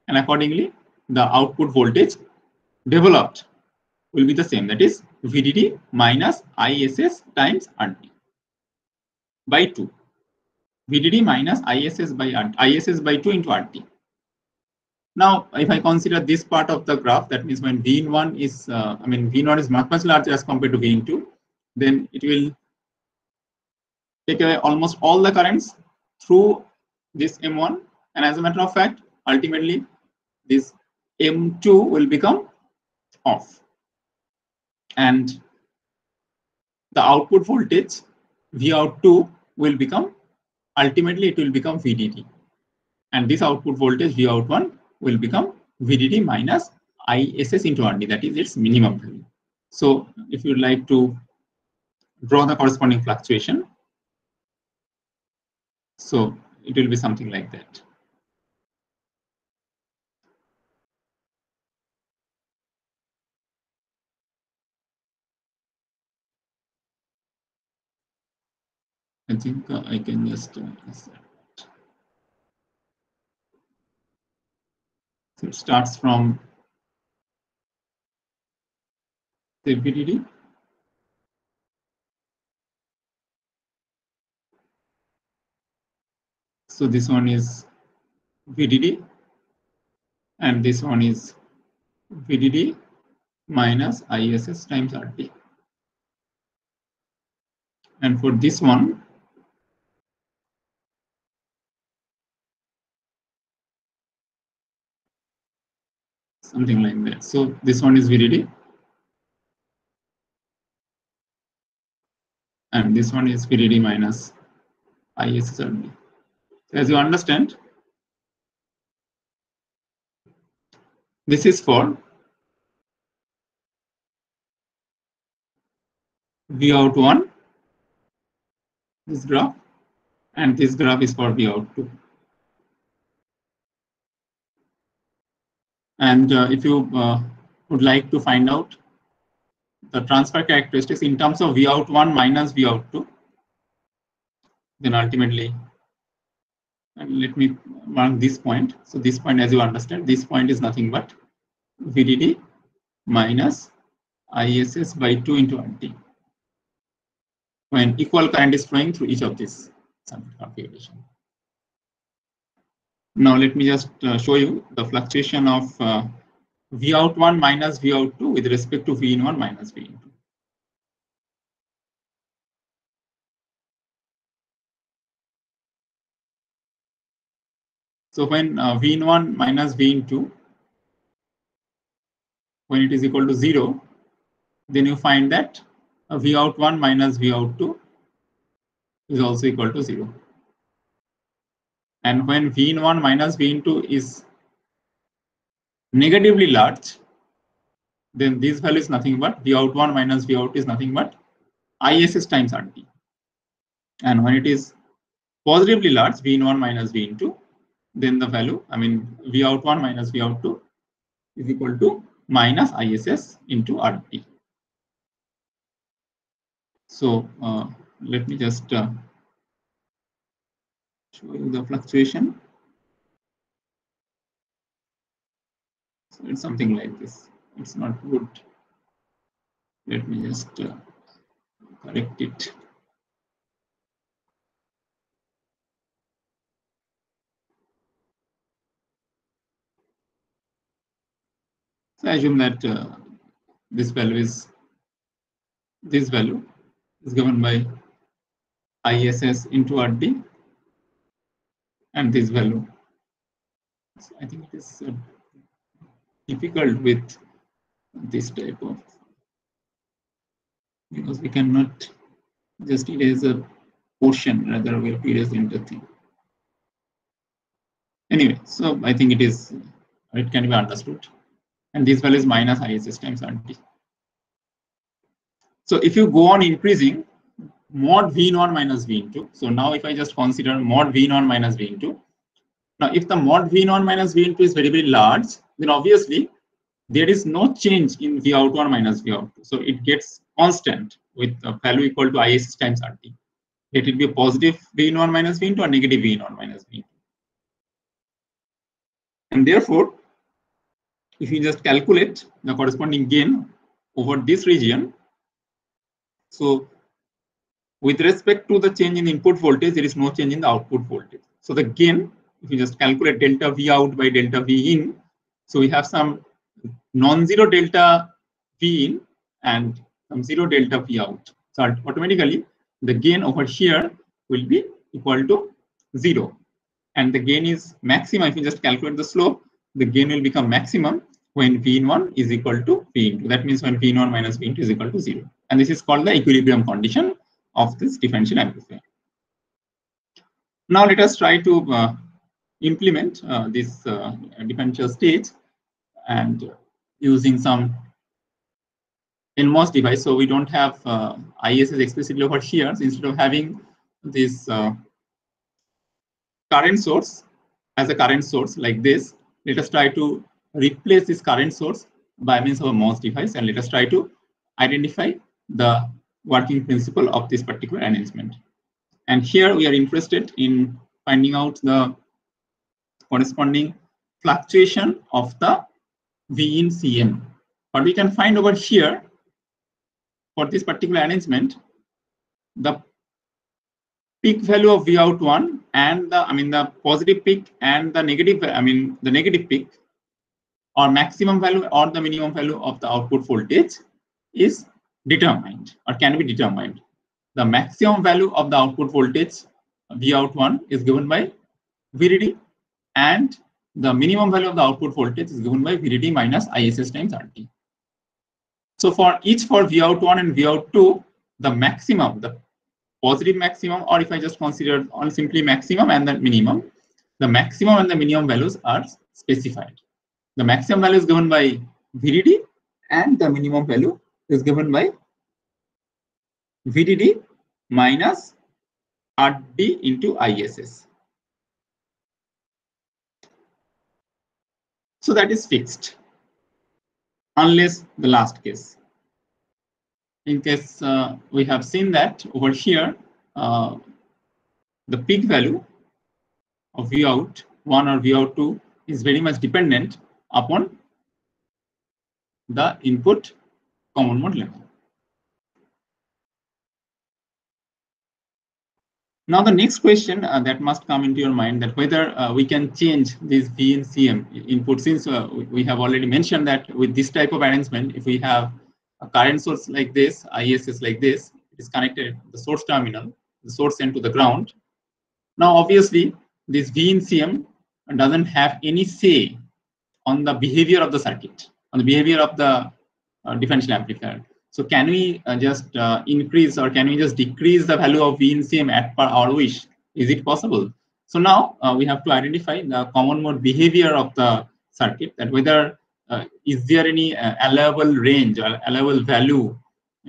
[SPEAKER 1] and accordingly the output voltage developed will be the same that is VDD minus ISS times RD by 2. VDD minus ISS by ISS by 2 into RD. Now, if I consider this part of the graph, that means when V 1 is, uh, I mean, V 1 is much, much larger as compared to V 2, then it will take away almost all the currents through this M1. And as a matter of fact, ultimately, this M2 will become off. And the output voltage V out 2 will become, ultimately, it will become VDD. And this output voltage V out 1 will become VDD minus ISS into RD, that is its minimum value. So if you'd like to draw the corresponding fluctuation, so it will be something like that. I think uh, I can just uh, So it starts from the. So this one is VDD and this one is VDD minus ISS times RD. And for this one, something like that. So this one is VDD. And this one is VDD minus ISSRD. So as you understand, this is for V out 1, this graph, and this graph is for V out 2. And uh, if you uh, would like to find out the transfer characteristics in terms of V out 1 minus V out 2, then ultimately, and let me mark this point. So this point, as you understand, this point is nothing but VDD minus ISS by 2 into RD when equal current is flowing through each of these configuration. Now let me just uh, show you the fluctuation of uh, V out 1 minus V out 2 with respect to V in 1 minus V in 2. So when uh, V in 1 minus V in 2, when it is equal to 0, then you find that uh, V out 1 minus V out 2 is also equal to 0. And when V in 1 minus V in 2 is negatively large, then this value is nothing but V out 1 minus V out is nothing but ISS times RD. And when it is positively large, V in 1 minus V in 2, then the value, I mean, V out 1 minus V out 2 is equal to minus ISS into RD. So uh, let me just uh, show you the fluctuation. So it's something like this. It's not good. Let me just uh, correct it. So I assume that uh, this value is this value is given by ISS into RD and this value. So I think it is uh, difficult with this type of because we cannot just erase a portion rather we have to erase the entire thing. Anyway, so I think it is it can be understood. And this value is minus ISS times RD. So if you go on increasing, mod v naught minus v into. So now if I just consider mod v naught minus v into. Now if the mod v naught minus v into is very, very large, then obviously there is no change in v out 1 minus v out 2. So it gets constant with a value equal to is times RD. It will be a positive v 1 minus v into or negative v 1 minus v into. And therefore, if you just calculate the corresponding gain over this region, so with respect to the change in input voltage, there is no change in the output voltage. So the gain, if you just calculate delta V out by delta V in, So we have some non-zero delta V in and some zero delta V out. So automatically the gain over here will be equal to zero. And the gain is maximum. If you just calculate the slope, the gain will become maximum when V in 1 is equal to V in 2. That means when V in 1 minus V in 2 is equal to 0. And this is called the equilibrium condition of this differential amplifier. Now let us try to uh, implement uh, this uh, differential stage and using some NMOS device. So we don't have uh, ISS explicitly over here. So instead of having this uh, current source as a current source like this, let us try to replace this current source by means of a MOS device and let us try to identify the working principle of this particular arrangement. And here we are interested in finding out the corresponding fluctuation of the V in Cm. What we can find over here for this particular arrangement, the peak value of V out one and the I mean the positive peak and the negative I mean the negative peak or maximum value or the minimum value of the output voltage is determined or can be determined. The maximum value of the output voltage V out one is given by VDD and the minimum value of the output voltage is given by VDD minus ISS times RD. So for each for V out one and V out two, the maximum, the positive maximum, or if I just consider on simply maximum and the minimum, the maximum and the minimum values are specified. The maximum value is given by VDD and the minimum value is given by VDD minus RD into ISS. So that is fixed unless the last case. In case uh, we have seen that over here, uh, the peak value of V out 1 or V out 2 is very much dependent upon the input common mode level. Now the next question uh, that must come into your mind that whether uh, we can change this V in CM input since uh, we have already mentioned that with this type of arrangement, if we have a current source like this, ISS like this, it is connected the source terminal, the source end to the ground. Now obviously this V in CM doesn't have any say on the behavior of the circuit, on the behavior of the differential amplifier. So can we uh, just uh, increase or can we just decrease the value of V in CM at per our wish? Is it possible? So now uh, we have to identify the common mode behavior of the circuit that whether uh, is there any uh, allowable range or allowable value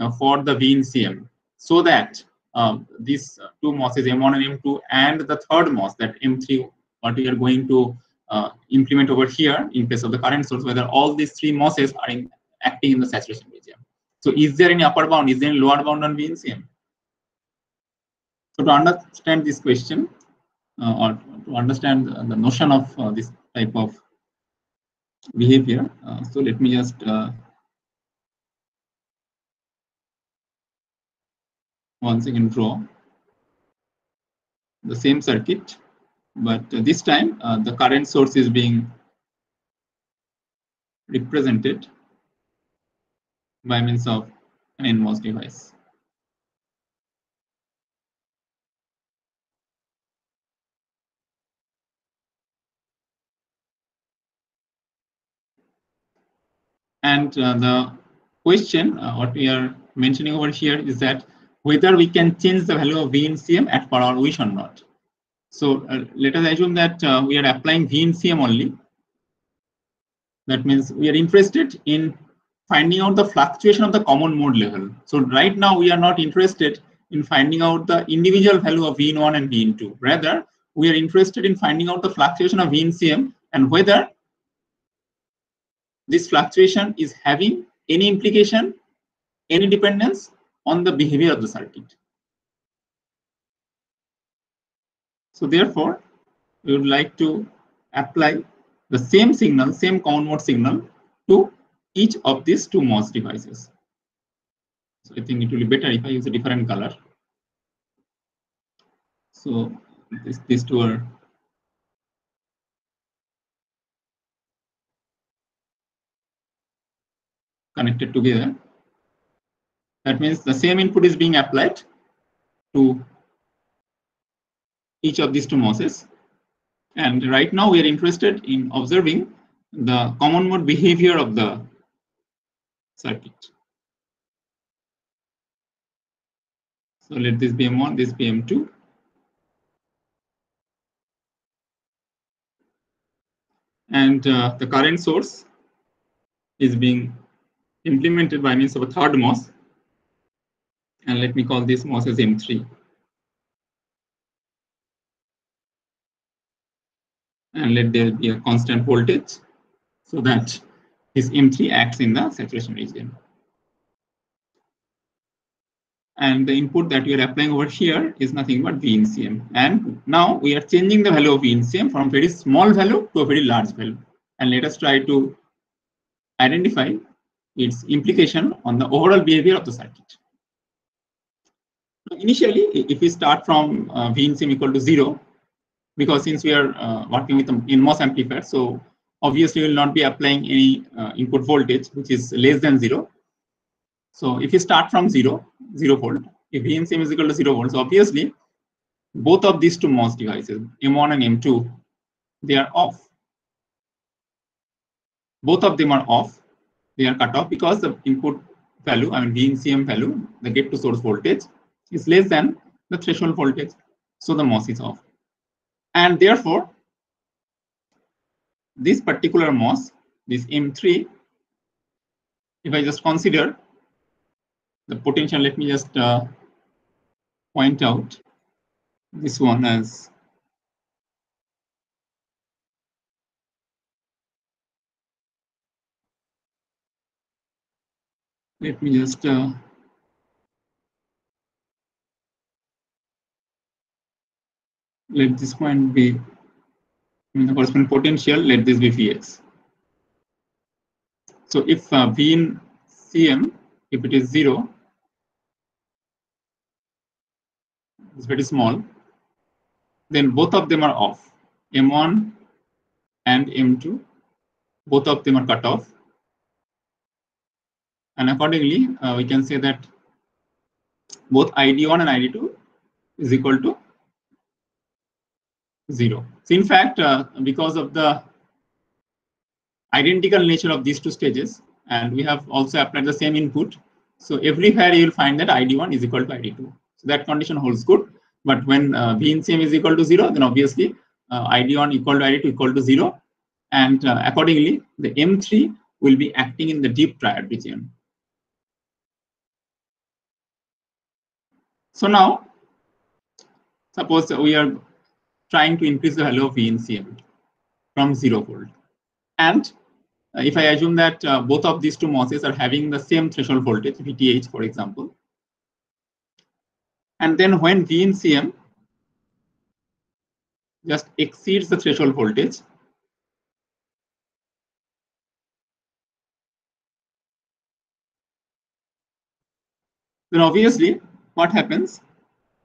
[SPEAKER 1] uh, for the V in CM so that um, these two MOSes M1 and M2 and the third MOS that M3 what we are going to implement over here in place of the current source whether all these three MOSes are in, [LAUGHS] acting in the saturation region. So is there any upper bound? Is there any lower bound on VNCM? So to understand this question uh, or to understand the notion of uh, this type of behavior, uh, so let me just uh, once again draw the same circuit, but this time uh, the current source is being represented by means of an NMOS device. And uh, the question, uh, what we are mentioning over here is that whether we can change the value of V in CM at per our wish or not. So uh, let us assume that uh, we are applying V in CM only. That means we are interested in finding out the fluctuation of the common mode level. So right now we are not interested in finding out the individual value of V in 1 and V in 2. Rather, we are interested in finding out the fluctuation of V in CM and whether this fluctuation is having any implication, any dependence on the behavior of the circuit. So therefore, we would like to apply the same signal, same common mode signal to each of these two MOS devices. So I think it will be better if I use a different color. So this, these two are connected together. That means the same input is being applied to each of these two MOSFETs. And right now we are interested in observing the common mode behavior of the circuit. So let this be M1, this be M2. And uh, the current source is being implemented by means of a third MOS. And let me call this MOS as M3. And let there be a constant voltage so that this M3 acts in the saturation region. And the input that we are applying over here is nothing but VNCM. And now we are changing the value of VNCM from very small value to a very large value. And let us try to identify its implication on the overall behavior of the circuit. initially, if we start from uh, VNCM equal to zero, because since we are uh, working with an NMOS amplifier, so obviously we will not be applying any uh, input voltage which is less than zero. So if you start from zero, zero volt, if VNCM is equal to zero volts, obviously both of these two MOS devices, M1 and M2, they are off. Both of them are off. They are cut off because the input value, I mean VNCM value, the gate to source voltage is less than the threshold voltage. So the MOS is off. And therefore, this particular MOS, this M3, if I just consider the potential, let me just uh, point out this one as let me just uh, let this point be the corresponding potential, let this be Vx. So if uh, V in Cm, if it is zero, it's very small, then both of them are off. M1 and M2, both of them are cut off. And accordingly, uh, we can say that both ID1 and ID2 is equal to zero. So in fact, uh, because of the identical nature of these two stages, and we have also applied the same input, so everywhere you will find that ID1 is equal to ID2. So that condition holds good. But when uh, V in is equal to zero, then obviously uh, ID1 equal to ID2 equal to zero. And uh, accordingly, the M3 will be acting in the deep triode region. So now, suppose we are trying to increase the value of V in CM from 0 volt. And uh, if I assume that uh, both of these two MOSFETs are having the same threshold voltage, VTH, for example, and then when V in CM just exceeds the threshold voltage, then obviously what happens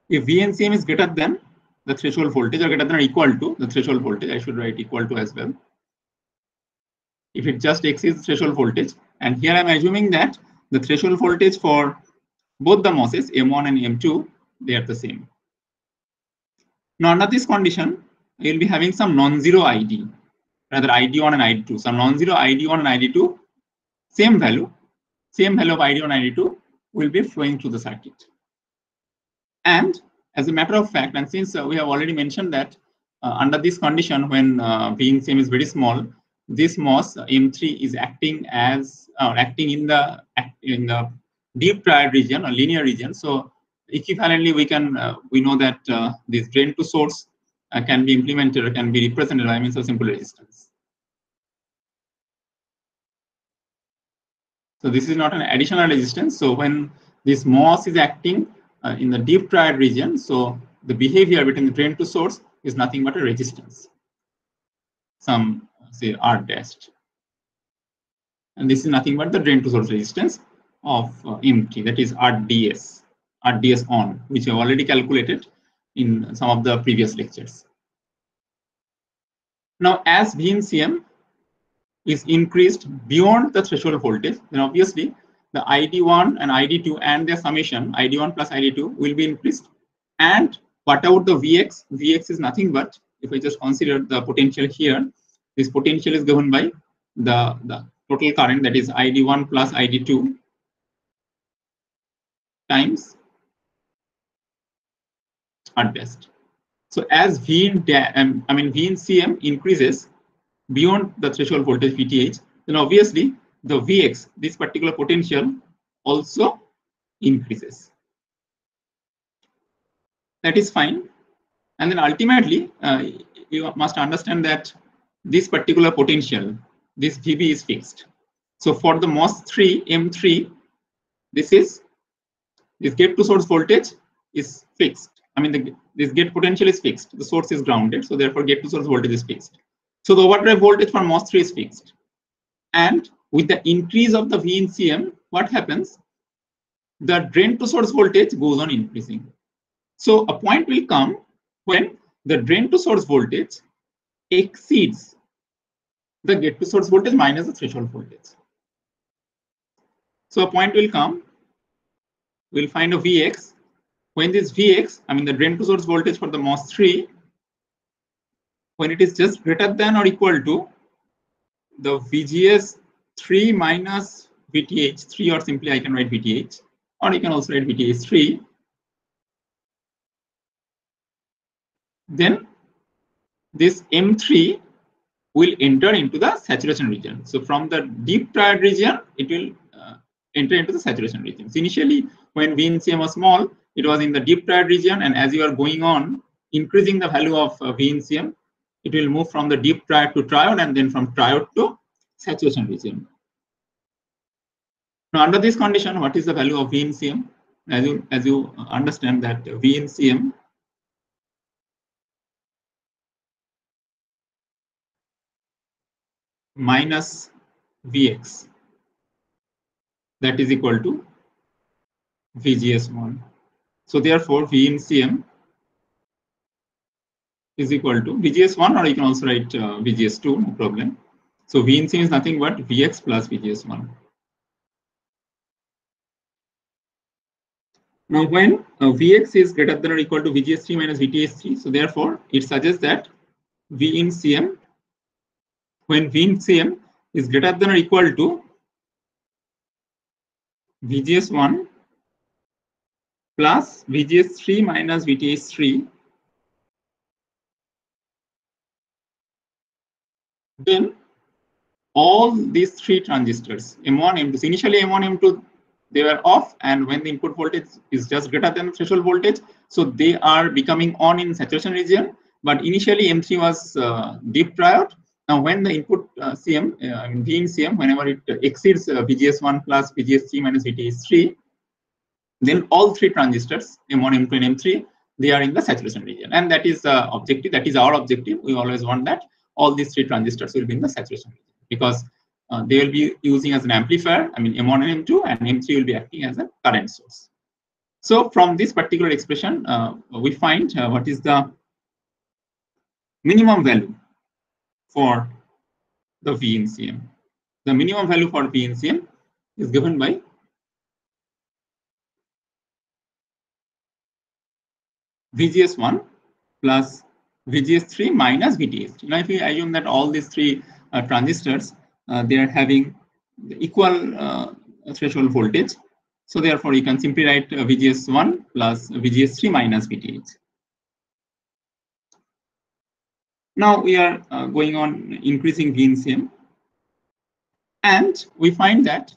[SPEAKER 1] if V in CM is greater than the threshold voltage or greater than or equal to the threshold voltage. I should write equal to as well. If it just exceeds the threshold voltage, and here I'm assuming that the threshold voltage for both the MOSFETs M1 and M2, they are the same. Now under this condition, you'll be having some non-zero ID, rather ID1 and ID2. Some non-zero ID1 and ID2, same value, same value of ID1 and ID2 will be flowing through the circuit. And as a matter of fact, and since uh, we have already mentioned that uh, under this condition, when uh, in CM is very small, this MOS uh, M3 is acting as acting in the in the deep triode region or linear region. So equivalently, we can we know that this drain to source can be implemented or can be represented by means of simple resistance. So this is not an additional resistance. So when this MOS is acting uh, in the deep triode region. So the behavior between the drain to source is nothing but a resistance, some say R dash. And this is nothing but the drain to source resistance of uh, M3, that is RDS, RDS on, which I've already calculated in some of the previous lectures. Now, as V in CM is increased beyond the threshold voltage, then obviously the ID1 and ID2 and their summation, ID1 plus ID2 will be increased. And what about the Vx? Vx is nothing but, if I just consider the potential here, this potential is given by the, the total current that is ID1 plus ID2 times at best. So as V in um, I mean V in CM increases beyond the threshold voltage VTH, then obviously the Vx, this particular potential also increases. That is fine. And then ultimately, uh, you must understand that this particular potential, this VB is fixed. So for the MOS3, M3, this is, this gate to source voltage is fixed. I mean, the, this gate potential is fixed. The source is grounded. So therefore, gate to source voltage is fixed. So the overdrive voltage for MOS3 is fixed. And with the increase of the V in CM, what happens? The drain to source voltage goes on increasing. So a point will come when the drain to source voltage exceeds the gate to source voltage minus the threshold voltage. So a point will come, we'll find a Vx. When this Vx, I mean the drain to source voltage for the MOS3, when it is just greater than or equal to the VGS 3 minus VTH 3 or simply I can write VTH or you can also write VTH 3 then this M3 will enter into the saturation region. So from the deep triode region, it will uh, enter into the saturation region. So initially, when V in CM was small, it was in the deep triode region, and as you are going on, increasing the value of uh, V in CM, it will move from the deep triode to triode, and then from triode to saturation region. Now, under this condition, what is the value of V in CM? As you as you understand that V in CM minus Vx that is equal to VGS1. So therefore, V in CM is equal to VGS1 or you can also write uh, VGS2, no problem. So V in CM is nothing but Vx plus VGS1. Now when uh, Vx is greater than or equal to VGS3 minus VTS3, so therefore it suggests that V in CM when V in CM is greater than or equal to VGS1 plus VGS3 minus VTS3, then all these three transistors, M1, M2, so initially M1, M2, they were off, and when the input voltage is just greater than the threshold voltage, so they are becoming on in saturation region, but initially M3 was uh, deep triode, now, when the input uh, CM, uh, I mean, CM, whenever it exceeds uh, VGS1 plus VGS3 minus VTS3, then all three transistors, M1, M2, and M3, they are in the saturation region. And that is the objective. That is our objective. We always want that all these three transistors will be in the saturation region because uh, they will be using as an amplifier. I mean, M1 and M2, and M3 will be acting as a current source. So from this particular expression, uh, we find uh, what is the minimum value for the V in CM. The minimum value for V in CM is given by VGS1 plus VGS3 minus VTS. Now, if we assume that all these three transistors, uh, they are having equal uh, threshold voltage. So therefore, you can simply write uh, VGS1 plus VGS3 minus VTH. Now we are uh, going on increasing V in CM. And we find that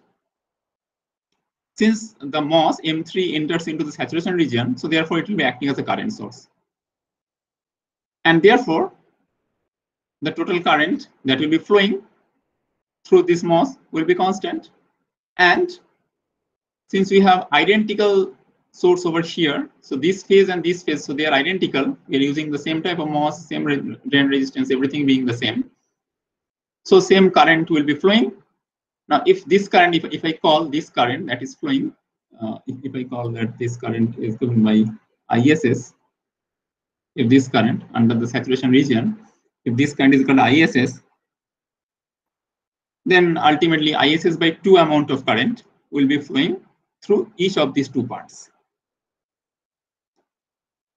[SPEAKER 1] since the MOS M3 enters into the saturation region, so therefore it will be acting as a current source. And therefore, the total current that will be flowing through this MOS will be constant. And since we have identical source over here. So this phase and this phase, so they are identical. We are using the same type of MOS, same drain resistance, everything being the same. So same current will be flowing. Now, if this current, if, if I call this current that is flowing, uh, if, if I call that this current is given by ISS, if this current under the saturation region, if this current is called ISS, then ultimately ISS by 2 amount of current will be flowing through each of these two parts.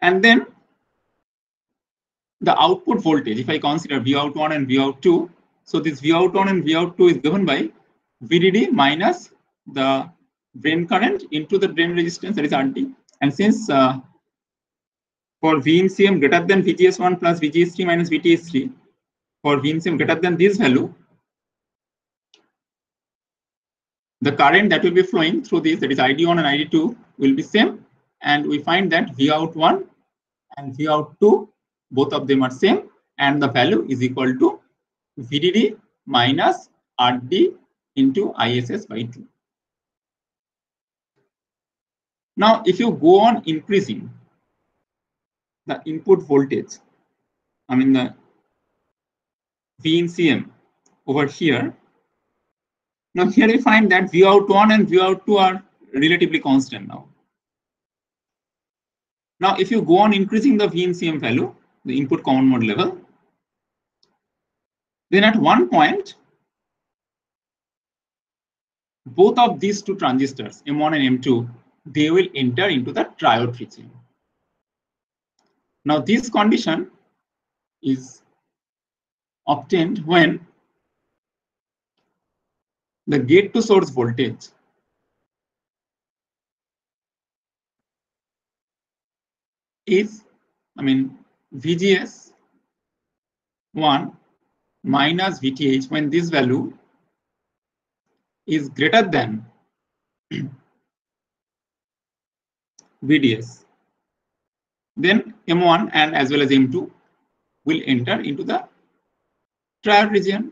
[SPEAKER 1] And then the output voltage, if I consider V out 1 and V out 2, so this V out 1 and V out 2 is given by VDD minus the drain current into the drain resistance that is RD. And since uh, for V in CM greater than VGS1 plus VGS3 minus VTS3, for V in CM greater than this value, the current that will be flowing through this, that is ID1 and ID2, will be same. And we find that Vout1 and Vout2, both of them are same. And the value is equal to VDD minus RD into ISS by 2. Now, if you go on increasing the input voltage, I mean the V in CM over here, now here we find that V out 1 and V out 2 are relatively constant now. Now, if you go on increasing the V in CM value, the input common mode level, then at one point, both of these two transistors, M1 and M2, they will enter into the triode region. Now, this condition is obtained when the gate to source voltage is, I mean, VGS 1 minus VTH when this value is greater than [CLEARS THROAT] VDS. Then M1 and as well as M2 will enter into the triode region.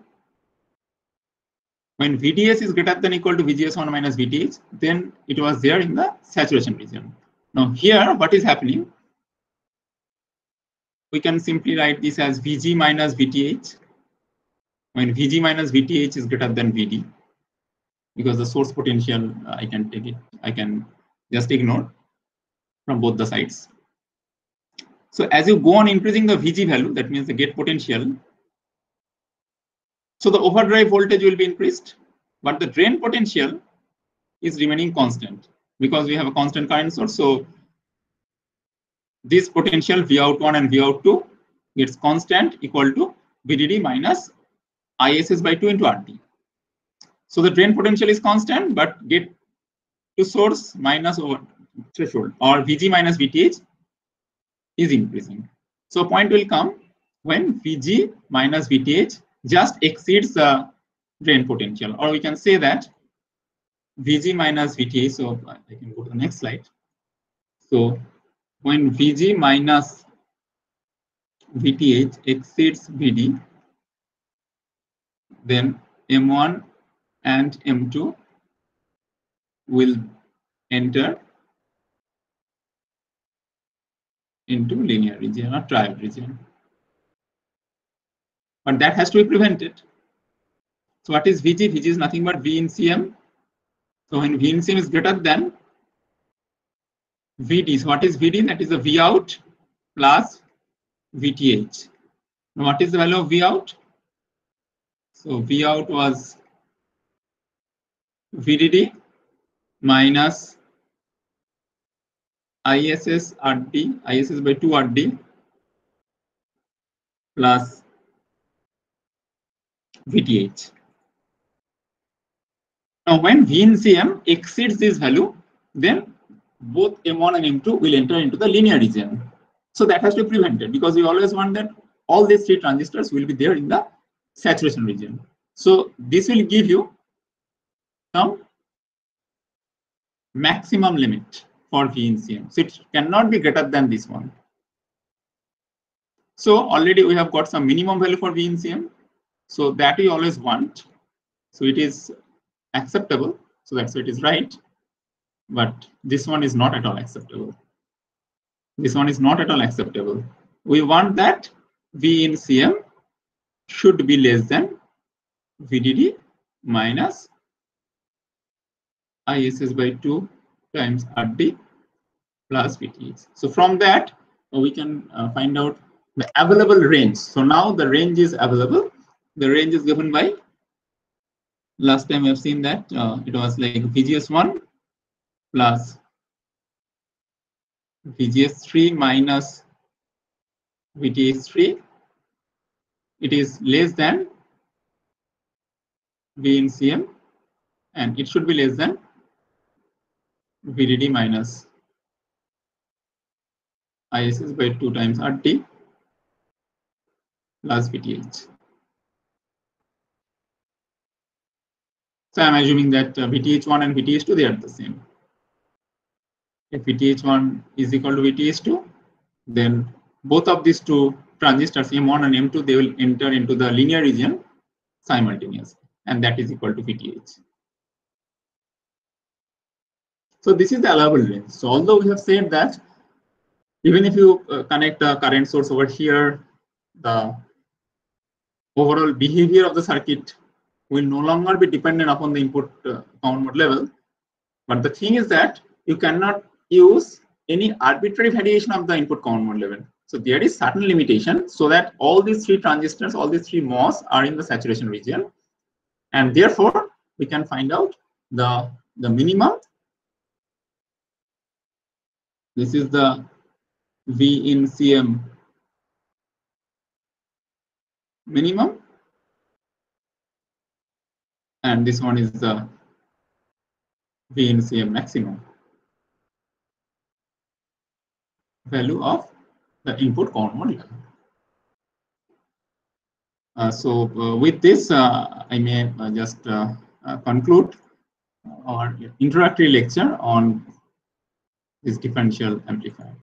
[SPEAKER 1] When VDS is greater than equal to VGS1 minus VTH, then it was there in the saturation region. Now here, what is happening? We can simply write this as VG minus VTH. When VG minus VTH is greater than VD, because the source potential, uh, I can take it, I can just ignore from both the sides. So as you go on increasing the VG value, that means the gate potential, so the overdrive voltage will be increased, but the drain potential is remaining constant because we have a constant current source. So this potential V out 1 and V out 2 gets constant equal to VDD minus ISS by 2 into RD. So the drain potential is constant, but gate to source minus over threshold or VG minus VTH is increasing. So point will come when VG minus VTH just exceeds the drain potential, or we can say that Vg minus Vt. So uh, I can go to the next slide. So when Vg minus Vth exceeds Vd, then M1 and M2 will enter into linear region or triode region. But that has to be prevented. So what is Vg? Vg is nothing but V in Cm. So when V in Cm is greater than Vd, so what is Vd? That is the V out plus Vth. Now what is the value of V out? So V out was VDD minus ISS RD, ISS by 2 RD plus VTH. Now, when V in Cm exceeds this value, then both M1 and M2 will enter into the linear region. So that has to be prevented because we always want that all these three transistors will be there in the saturation region. So this will give you some maximum limit for V in Cm. So it cannot be greater than this one. So already we have got some minimum value for V in Cm. So that we always want. So it is acceptable. So that's why it is right. But this one is not at all acceptable. This one is not at all acceptable. We want that V in Cm should be less than VDD minus ISS by 2 times RD plus VTH. So from that, we can uh, find out the available range. So now the range is available the range is given by last time we have seen that uh, it was like VGS1 plus VGS3 minus VTH3. It is less than V in CM and it should be less than VDD minus ISS by 2 times RD plus VTH. So I'm assuming that uh, VTH1 and VTH2, they are the same. If VTH1 is equal to VTH2, then both of these two transistors, M1 and M2, they will enter into the linear region simultaneously, and that is equal to VTH. So this is the allowable range. So although we have said that even if you uh, connect a current source over here, the overall behavior of the circuit will no longer be dependent upon the input uh, common mode level. But the thing is that you cannot use any arbitrary variation of the input common mode level. So there is certain limitation so that all these three transistors, all these three MOS are in the saturation region. And therefore, we can find out the, the minimum. This is the V in CM minimum. And this one is the V in CM maximum. Value of the input mode. Uh, so uh, with this, uh, I may uh, just uh, uh, conclude our introductory lecture on this differential amplifier.